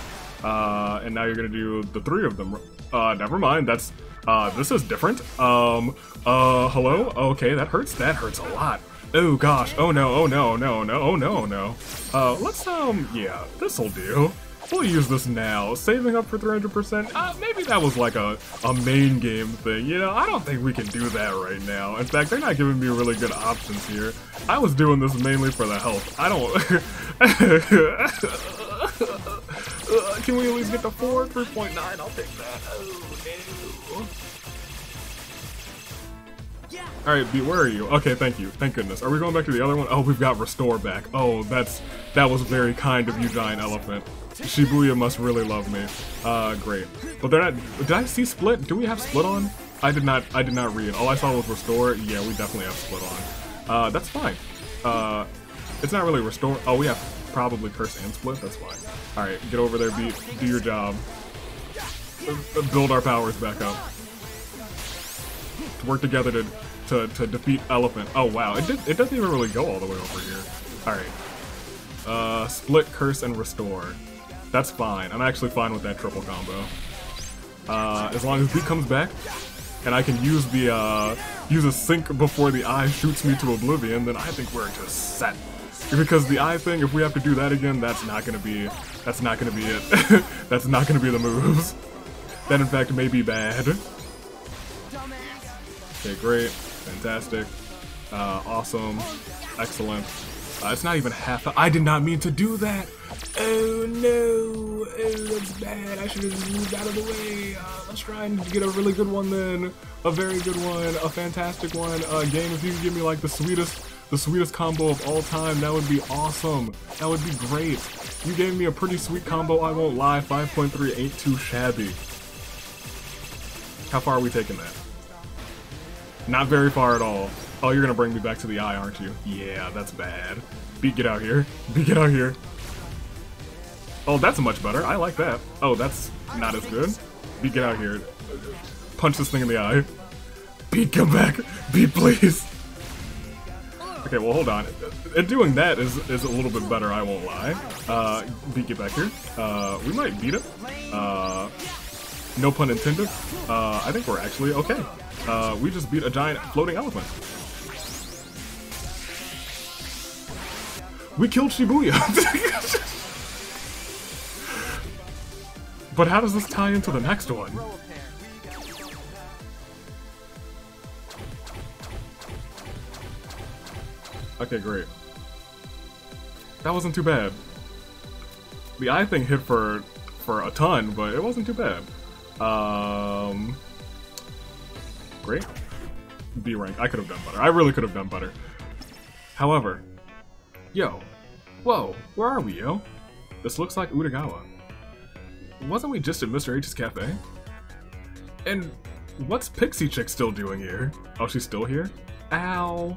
Uh, and now you're gonna do the three of them. Uh, never mind. That's uh, this is different. Um, uh, hello. Okay, that hurts. That hurts a lot. Oh gosh. Oh no. Oh no. No. No. Oh no. No. Uh, let's um. Yeah, this'll do. We'll use this now. Saving up for 300%? Uh, maybe that was like a, a main game thing. You know, I don't think we can do that right now. In fact, they're not giving me really good options here. I was doing this mainly for the health. I don't... (laughs) Can we at least get the 4? 3.9? I'll take that. Alright, B, where are you? Okay, thank you. Thank goodness. Are we going back to the other one? Oh, we've got Restore back. Oh, that's that was very kind of you, Giant Elephant. Shibuya must really love me. Uh, great. But they're not... Did I see Split? Do we have Split on? I did not I did not read. All I saw was Restore. Yeah, we definitely have Split on. Uh, that's fine. Uh, it's not really Restore. Oh, we have probably Curse and Split. That's fine. Alright, get over there, beat. Do your job. Uh, Build our powers back up. To work together to, to, to defeat Elephant. Oh, wow. It, did, it doesn't even really go all the way over here. Alright. Uh, Split, Curse, and Restore. That's fine. I'm actually fine with that triple combo. Uh, as long as B comes back, and I can use the, uh, use a sync before the eye shoots me to oblivion, then I think we're just set. Because the eye thing, if we have to do that again, that's not gonna be, that's not gonna be it. (laughs) that's not gonna be the moves. That in fact may be bad. Okay, great, fantastic, uh, awesome, excellent. Uh, it's not even half. I did not mean to do that. Oh no! Oh, that's bad. I should have moved out of the way. Uh, let's try and get a really good one then. A very good one. A fantastic one. Uh, game, if you can give me like the sweetest, the sweetest combo of all time, that would be awesome. That would be great. You gave me a pretty sweet combo. I won't lie. 5.3 ain't too shabby. How far are we taking that? Not very far at all. Oh, you're gonna bring me back to the eye, aren't you? Yeah, that's bad. Beat, get out here. (laughs) Beat, get out here. Oh, that's much better. I like that. Oh, that's not as good. Beat, get out here. Punch this thing in the eye. Beat, come back. Beat, please. Okay, well, hold on. And doing that is, is a little bit better, I won't lie. Uh, Beat, get back here. Uh, we might beat it. Uh, no pun intended. Uh, I think we're actually okay. Uh, we just beat a giant floating elephant. We killed Shibuya. (laughs) but how does this tie into the next one? Okay, great. That wasn't too bad. The eye thing hit for for a ton, but it wasn't too bad. Um, great. B rank. I could have done better. I really could have done better. However, yo, whoa, where are we, yo? This looks like Udagawa. Wasn't we just at Mr. H's cafe? And what's Pixie Chick still doing here? Oh, she's still here? Ow.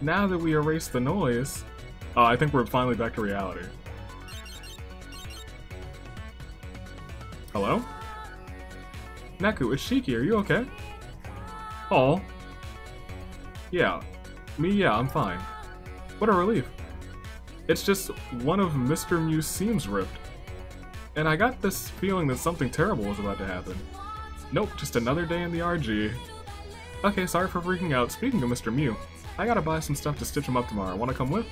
Now that we erased the noise, uh, I think we're finally back to reality. Hello? Neku, it's Shiki, are you okay? Oh. Yeah. Me, yeah, I'm fine. What a relief. It's just one of Mr. Mew's seams ripped. And I got this feeling that something terrible was about to happen. Nope, just another day in the RG. Okay, sorry for freaking out. Speaking of Mr. Mew, I gotta buy some stuff to stitch him up tomorrow. Wanna come with?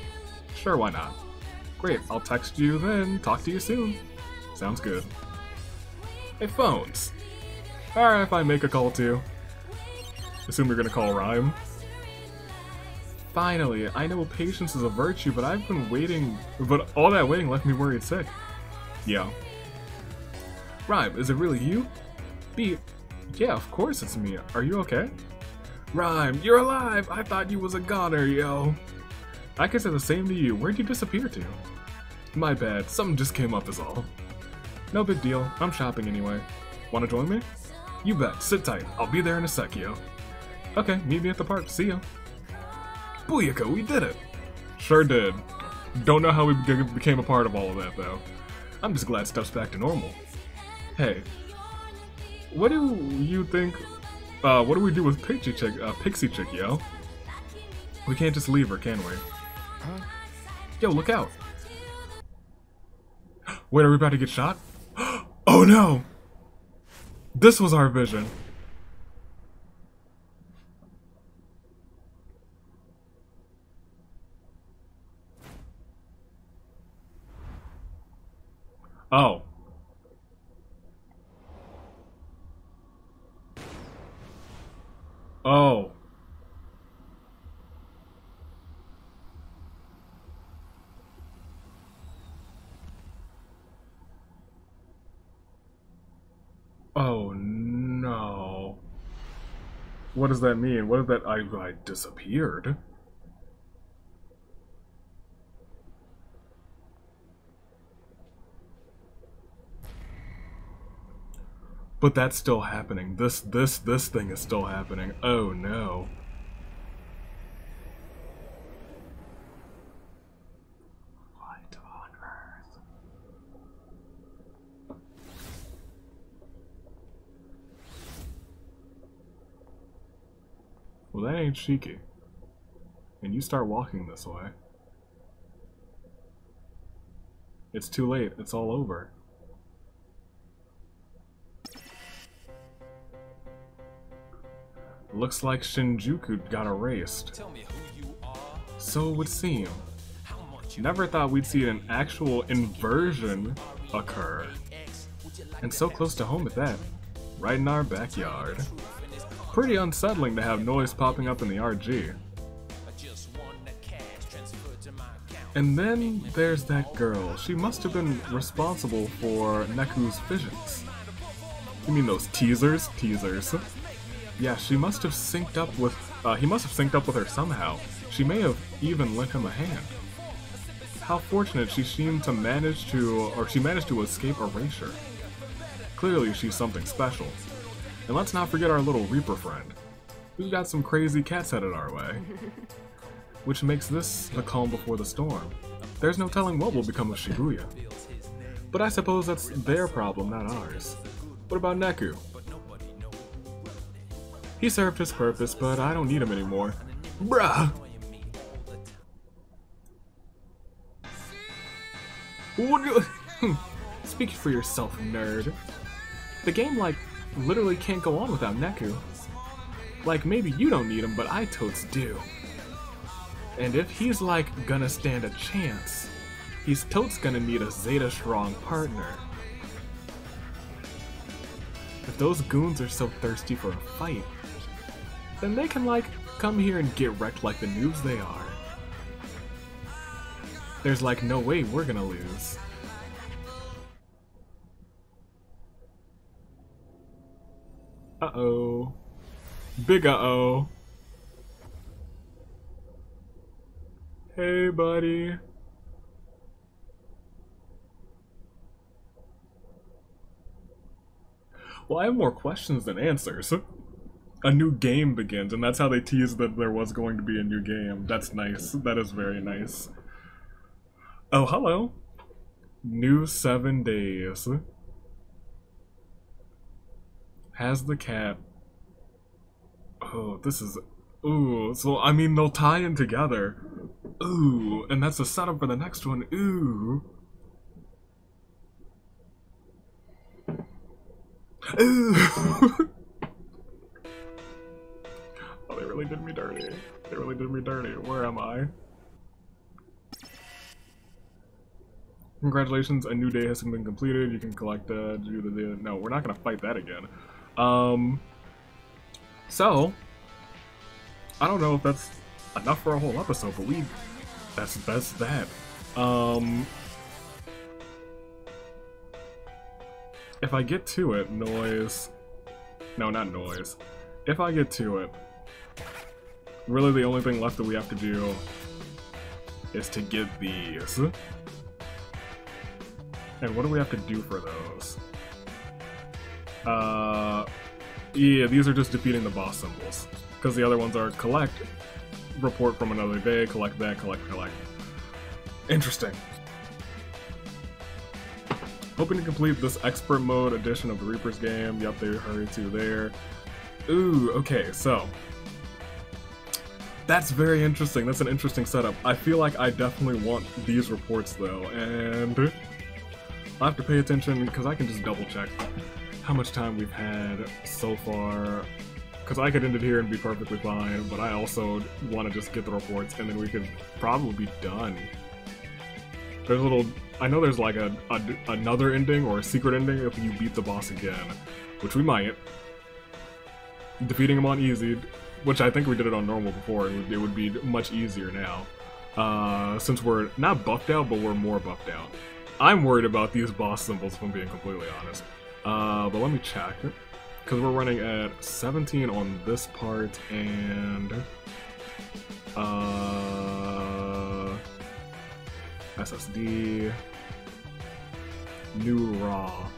Sure, why not? Great, I'll text you then. Talk to you soon. Sounds good. Hey, phones. Alright, if I make a call too. Assume you're gonna call Rhyme. Finally, I know patience is a virtue, but I've been waiting. But all that waiting left me worried sick. Yeah. Rhyme, is it really you? Beat, Yeah, of course it's me. Are you okay? Rhyme, you're alive! I thought you was a goner, yo! I could say the same to you. Where'd you disappear to? My bad, something just came up is all. No big deal, I'm shopping anyway. Wanna join me? You bet, sit tight. I'll be there in a sec, yo. Okay, meet me at the park. See ya. Booyaka, we did it! Sure did. Don't know how we became a part of all of that, though. I'm just glad stuff's back to normal. Hey, what do you think? Uh, what do we do with Pixie Chick? Uh, Pixie Chick, yo? We can't just leave her, can we? Yo, look out! Wait, are we about to get shot? (gasps) oh no! This was our vision. Oh. Oh. Oh no. What does that mean? What is that? I, I disappeared. But that's still happening. This, this, this thing is still happening. Oh no. What on earth? Well, that ain't cheeky. And you start walking this way. It's too late. It's all over. Looks like Shinjuku got erased. Tell me who you are, So it would seem. Never thought we'd see an actual inversion occur. X. Would you like And so close to home at that. Right in our backyard. Pretty unsettling to have noise popping up in the RG. I just want that cash transferred to my account. And then there's that girl. She must have been responsible for Neku's visions. You mean those teasers? Teasers. Yeah, she must have synced up with. Uh, he must have synced up with her somehow. She may have even lent him a hand. How fortunate she seemed to manage to, or she managed to escape erasure. Clearly, she's something special. And let's not forget our little Reaper friend. We've got some crazy cats headed our way (laughs) which makes this the calm before the storm. There's no telling what will become of Shibuya. But I suppose that's their problem, not ours. What about Neku? He served his purpose, but I don't need him anymore. Bruh! Do- hmm. Speak for yourself, nerd. The game, like, literally can't go on without Neku. Like, maybe you don't need him, but I totes do. And if he's like gonna stand a chance, he's totes gonna need a Zeta strong partner. If those goons are so thirsty for a fight, then they can like come here and get wrecked like the noobs they are. There's like no way we're gonna lose. Uh oh. Big uh oh. Hey, buddy. Well, I have more questions than answers. (laughs) A new game begins, and that's how they teased that there was going to be a new game. That's nice. That is very nice. Oh, hello. New seven days. Has the cat. Oh, this is. Ooh, so I mean, they'll tie in together. Ooh, and that's the setup for the next one. Ooh. Ooh. (laughs) really did me dirty. They really did me dirty. Where am I? Congratulations, a new day has been completed. You can collect uh, do the, the no, we're not gonna fight that again. Um. So, I don't know if that's enough for a whole episode, but we that's that's that. Um if I get to it, noise No, not noise. If I get to it, really the only thing left that we have to do is to get these. And what do we have to do for those? Uh, yeah, these are just defeating the boss symbols. Because the other ones are collect, report from another day, collect that, collect, collect. Interesting. Hoping to complete this expert mode edition of the Reaper's game. Yep, they hurry to there. Ooh, okay, so. That's very interesting. That's an interesting setup. I feel like I definitely want these reports though, and I have to pay attention because I can just double check how much time we've had so far. Because I could end it here and be perfectly fine, but I also want to just get the reports and then we could probably be done. There's a little. I know there's like a, a another ending or a secret ending if you beat the boss again, which we might. Defeating him on easy, which I think we did it on normal before, it would, it would be much easier now. Uh, since we're not buffed out, but we're more buffed out. I'm worried about these boss symbols, if I'm being completely honest. Uh, but let me check. Because we're running at 17 on this part, and... Uh... SSD... New RAW.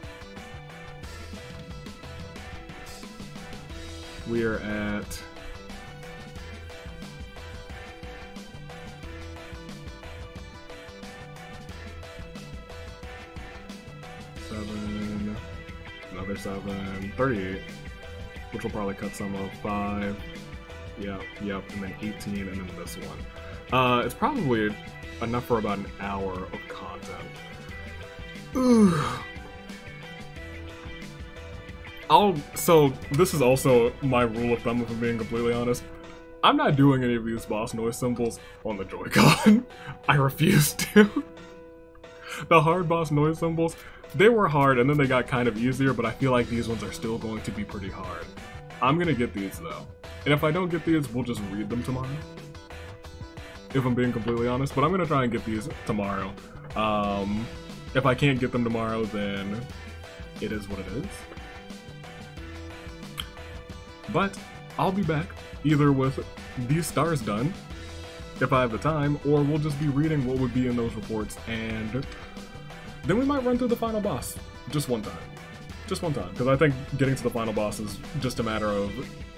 We are at... Seven, another seven, 38, which will probably cut some of five. Yep, yep, and then 18, and then this one. Uh, it's probably enough for about an hour of content. Ooh. I'll so this is also my rule of thumb if I'm being completely honest. I'm not doing any of these boss noise symbols on the Joy-Con. (laughs) I refuse to. (laughs) the hard boss noise symbols, they were hard and then they got kind of easier, but I feel like these ones are still going to be pretty hard. I'm gonna get these though. And if I don't get these, we'll just read them tomorrow. If I'm being completely honest, but I'm gonna try and get these tomorrow. Um, if I can't get them tomorrow, then it is what it is. But I'll be back either with these stars done, if I have the time, or we'll just be reading what would be in those reports, and then we might run through the final boss just one time. Just one time, because I think getting to the final boss is just a matter of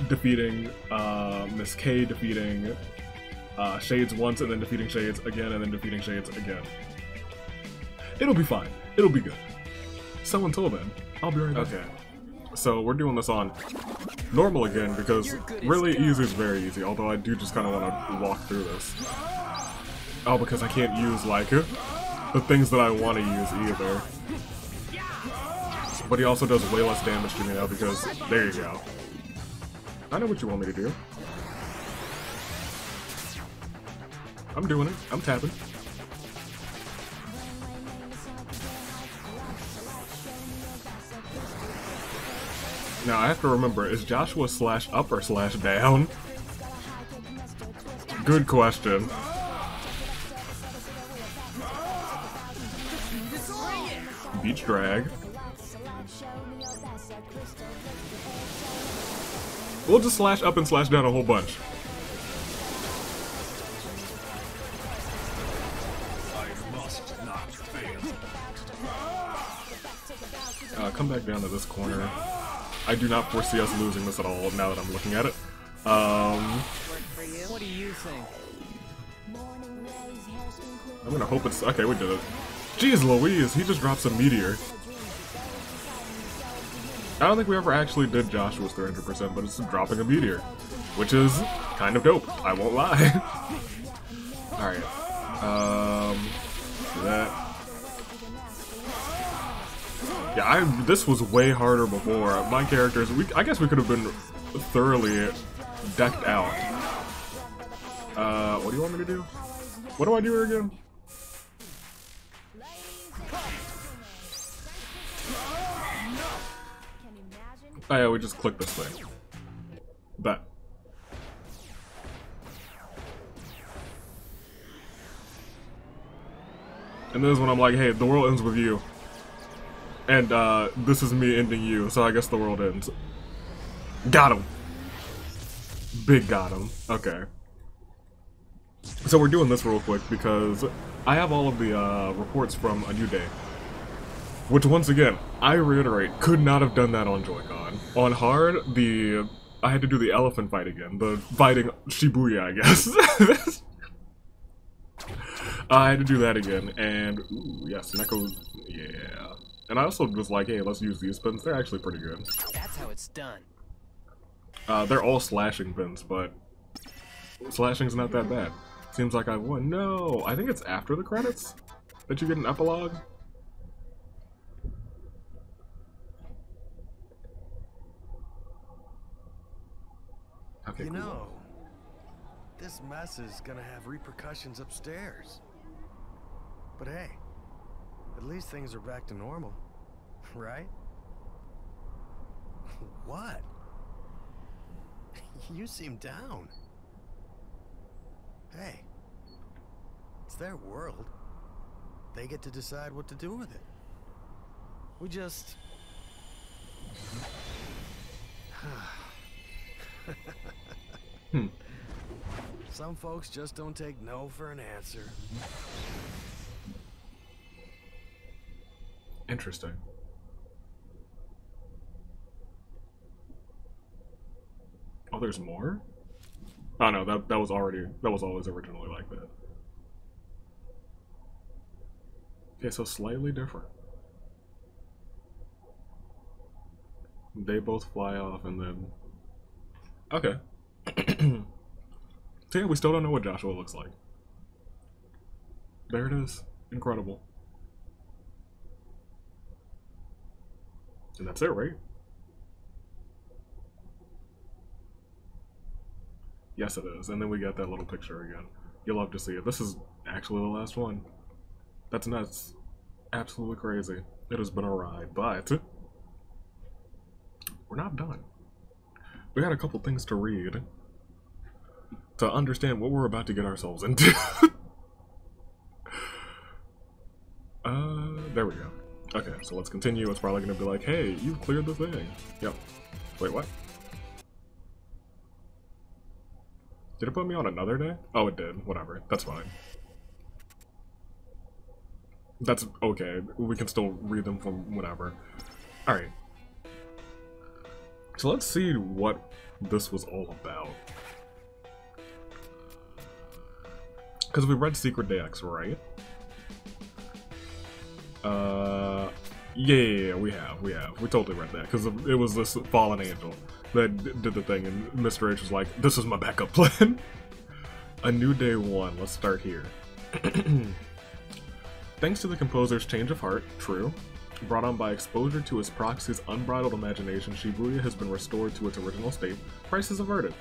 defeating uh, Miss K, defeating uh, Shades once, and then defeating Shades again, and then defeating Shades again. It'll be fine. It'll be good. So until then, I'll be right back. Okay. So we're doing this on normal again because really easy is very easy, although I do just kind of want to walk through this. Oh, because I can't use, like, the things that I want to use either. But he also does way less damage to me now because, there you go. I know what you want me to do. I'm doing it. I'm tapping. Now I have to remember, is Joshua slash up or slash down? Good question. Beach drag. We'll just slash up and slash down a whole bunch. Uh, come back down to this corner. I do not foresee us losing this at all now that I'm looking at it. Um, What do you think? I'm gonna hope it's okay. We did it. Jeez Louise, he just drops a meteor. I don't think we ever actually did Joshua's 300%, but it's dropping a meteor, which is kind of dope. I won't lie. (laughs) all right. Um, that. Yeah, I this was way harder before. My characters, we I guess we could have been thoroughly decked out. Uh, what do you want me to do? What do I do again? Oh yeah, we just click this thing. Bet. And this is when I'm like, hey, the world ends with you. And uh, this is me ending you, so I guess the world ends. Got him. Big got him. Okay. So we're doing this real quick because I have all of the uh, reports from A New Day. Which, once again, I reiterate, could not have done that on Joy-Con. On hard, the... I had to do the elephant fight again. The fighting Shibuya, I guess. (laughs) I had to do that again, and... Ooh, yes, Neku... Yeah. And I also was like, hey, let's use these pins. They're actually pretty good. That's how it's done. Uh, they're all slashing pins, but slashing's not that bad. Seems like I won. No, I think it's after the credits that you get an epilogue. Okay, You cool. know, this mess is gonna have repercussions upstairs. But hey, at least things are back to normal, (laughs) right? (laughs) What? (laughs) You seem down. Hey, it's their world. They get to decide what to do with it. We just. (sighs) (sighs) (sighs) Hmm. Some folks just don't take no for an answer. Interesting. Oh, there's more? Oh no, that that was already that was always originally like that. Okay, so slightly different. They both fly off and then Okay. (clears throat) so yeah, we still don't know what Joshua looks like. There it is. Incredible. And that's it, right? Yes, it is. And then we get that little picture again. You'll love to see it. This is actually the last one. That's nuts. Absolutely crazy. It has been a ride, but we're not done. We got a couple things to read to understand what we're about to get ourselves into. (laughs) uh, there we go. Okay, so let's continue. It's probably gonna be like, hey, you cleared the thing. Yep. Wait, what? Did it put me on another day? Oh, it did. Whatever. That's fine. That's okay. We can still read them from whatever. Alright. So let's see what this was all about. Because we read Secret Dex, right? Uh, yeah, yeah, yeah, we have, we have. We totally read that because it was this fallen angel that did the thing, and Mr. H was like, "This is my backup (laughs) plan." A new day one. Let's start here. (clears throat) Thanks to the composer's change of heart, true, brought on by exposure to his proxy's unbridled imagination, Shibuya has been restored to its original state. Crisis averted.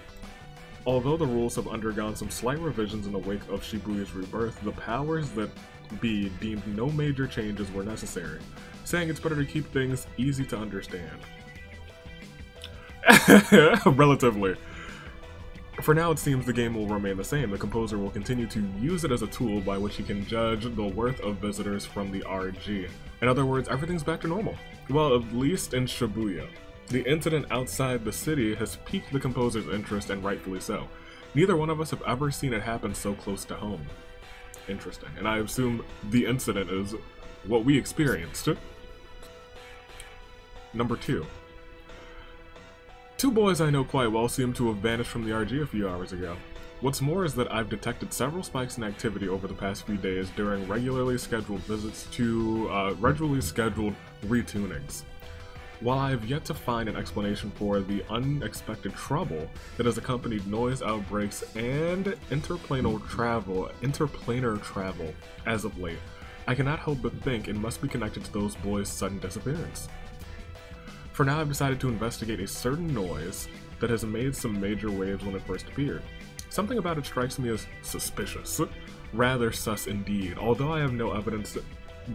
Although the rules have undergone some slight revisions in the wake of Shibuya's rebirth, the powers that be deemed no major changes were necessary, saying it's better to keep things easy to understand. (laughs) Relatively. For now, it seems the game will remain the same. The composer will continue to use it as a tool by which he can judge the worth of visitors from the RG. In other words, everything's back to normal. Well, at least in Shibuya. The incident outside the city has piqued the composer's interest, and rightfully so. Neither one of us have ever seen it happen so close to home. Interesting. And I assume the incident is what we experienced. Number two. Two boys I know quite well seem to have vanished from the RG a few hours ago. What's more is that I've detected several spikes in activity over the past few days during regularly scheduled visits to uh, regularly scheduled retunings. While I have yet to find an explanation for the unexpected trouble that has accompanied noise outbreaks and interplanar travel, interplanar travel as of late, I cannot help but think it must be connected to those boys' sudden disappearance. For now, I've decided to investigate a certain noise that has made some major waves when it first appeared. Something about it strikes me as suspicious, rather sus indeed, although I have no evidence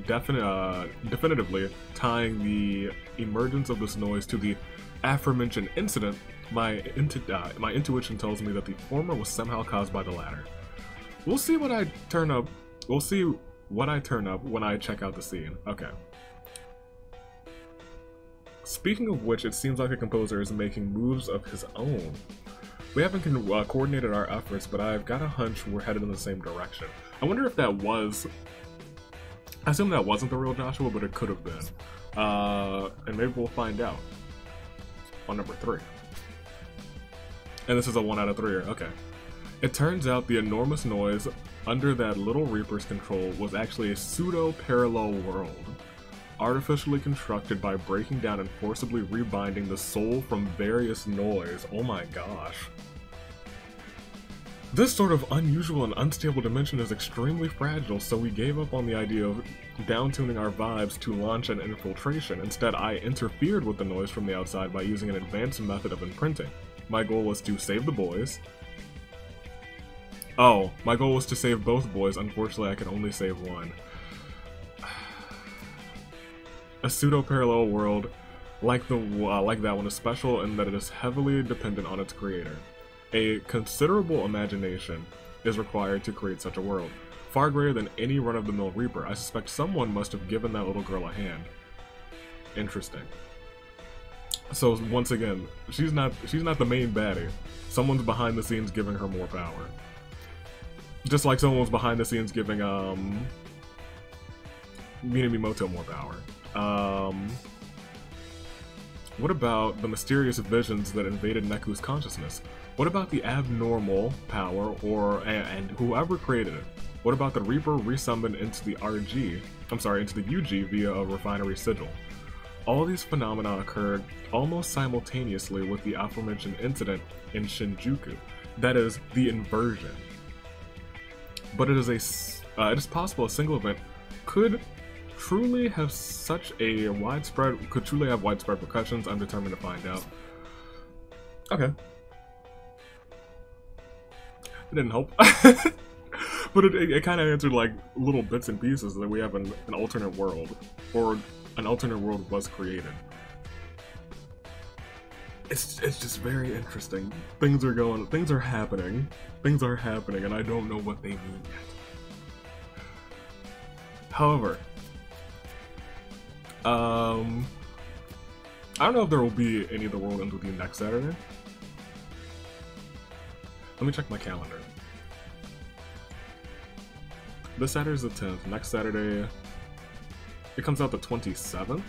defini- uh, definitively tying the emergence of this noise to the aforementioned incident, my, intu- uh, my intuition tells me that the former was somehow caused by the latter. We'll see what I turn up. We'll see what I turn up when I check out the scene. Okay. Speaking of which, it seems like the composer is making moves of his own. We haven't con- uh, coordinated our efforts, but I've got a hunch we're headed in the same direction. I wonder if that was. I assume that wasn't the real Joshua, but it could have been. Uh, and maybe we'll find out on number three. And this is a one out of three. Okay. It turns out the enormous noise under that little Reaper's control was actually a pseudo parallel world, artificially constructed by breaking down and forcibly rebinding the soul from various noise. Oh my gosh. This sort of unusual and unstable dimension is extremely fragile, so we gave up on the idea of downtuning our vibes to launch an infiltration. Instead, I interfered with the noise from the outside by using an advanced method of imprinting. My goal was to save the boys. Oh, my goal was to save both boys. Unfortunately, I could only save one. A pseudo-parallel world like the uh, like that one is special in that it is heavily dependent on its creator. A considerable imagination is required to create such a world, far greater than any run-of-the-mill Reaper. I suspect someone must have given that little girl a hand. Interesting. So once again, she's not she's not the main baddie. Someone's behind the scenes giving her more power. Just like someone's behind the scenes giving um Minamimoto more power. Um what about the mysterious visions that invaded Neku's consciousness? What about the abnormal power or and, whoever created it? What about the Reaper resummoned into the RG? I'm sorry, into the UG via a refinery sigil. All these phenomena occurred almost simultaneously with the aforementioned incident in Shinjuku. That is, the inversion. But it is a uh, it is possible a single event could truly have such a widespread could truly have widespread repercussions. I'm determined to find out. Okay. It didn't help. (laughs) but it, it, it kind of answered like little bits and pieces that we have an, an alternate world, or an alternate world was created. It's, it's just very interesting. Things are going, things are happening, things are happening, and I don't know what they mean yet. However, um, I don't know if there will be any of the world with you next Saturday. Let me check my calendar. This Saturday is the 10th. Next Saturday, it comes out the 27th.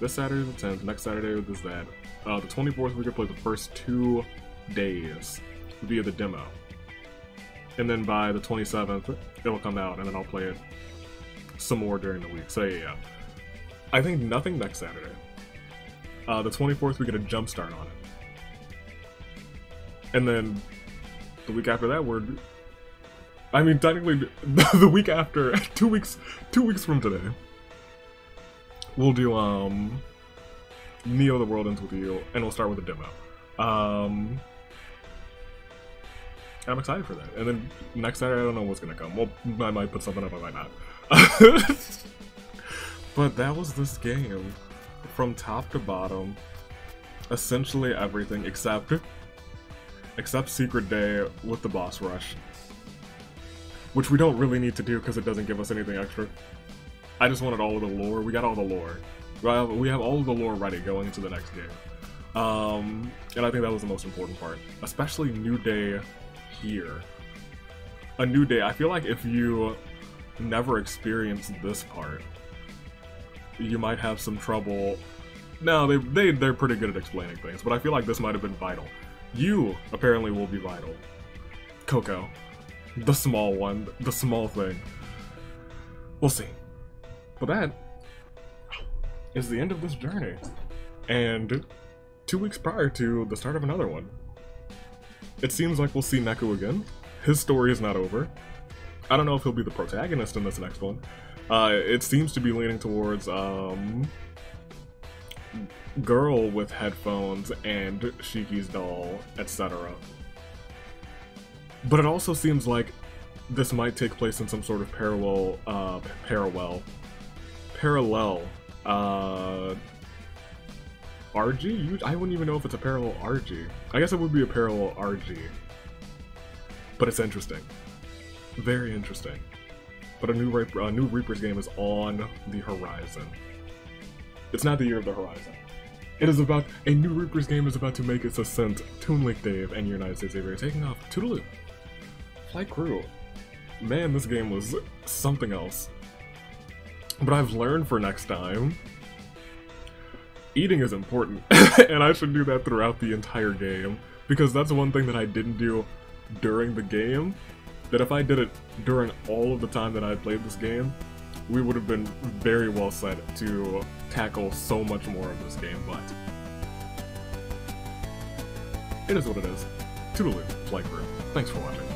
This Saturday is the 10th. Next Saturday is that. Uh, the 24th, we could play the first two days via the demo. And then by the 27th, it'll come out, and then I'll play it some more during the week. So, yeah. I think nothing next Saturday. Uh, the 24th, we get a jump start on it. And then the week after that, we're. I mean, technically, (laughs) the week after, (laughs) two weeks, two weeks from today, we'll do um, Neo: The World Ends with You, and we'll start with a demo. Um, I'm excited for that. And then next Saturday, I don't know what's gonna come. Well, I might put something up, I might not. (laughs) but that was this game, from top to bottom. Essentially everything except except Secret Day with the boss rush. Which we don't really need to do because it doesn't give us anything extra. I just wanted all of the lore. We got all the lore. We have, we have all of the lore ready going into the next game. Um, and I think that was the most important part. Especially New Day here. A New Day, I feel like if you never experienced this part, you might have some trouble. No, they, they, they're pretty good at explaining things, but I feel like this might have been vital. You apparently will be vital. Coco. The small one. The small thing. We'll see. But that is the end of this journey. And two weeks prior to the start of another one. It seems like we'll see Neku again. His story is not over. I don't know if he'll be the protagonist in this next one. Uh, it seems to be leaning towards um, girl with headphones and Shiki's doll, etc. But it also seems like this might take place in some sort of parallel, uh, parallel, parallel, uh, RG? You, I wouldn't even know if it's a parallel RG. I guess it would be a parallel RG. But it's interesting. Very interesting. But a new, a new Reaper's game is on the horizon. It's not the year of the horizon. It is about a new Reapers game is about to make its ascent. Toon Link Dave and United States Xavier taking off. Toodaloo. Flight Crew. Man, this game was something else. But I've learned for next time. Eating is important, (laughs) and I should do that throughout the entire game. Because that's one thing that I didn't do during the game. That if I did it during all of the time that I played this game, we would have been very well set to tackle so much more of this game, but it is what it is. Toodaloo, Flight Crew. Thanks for watching.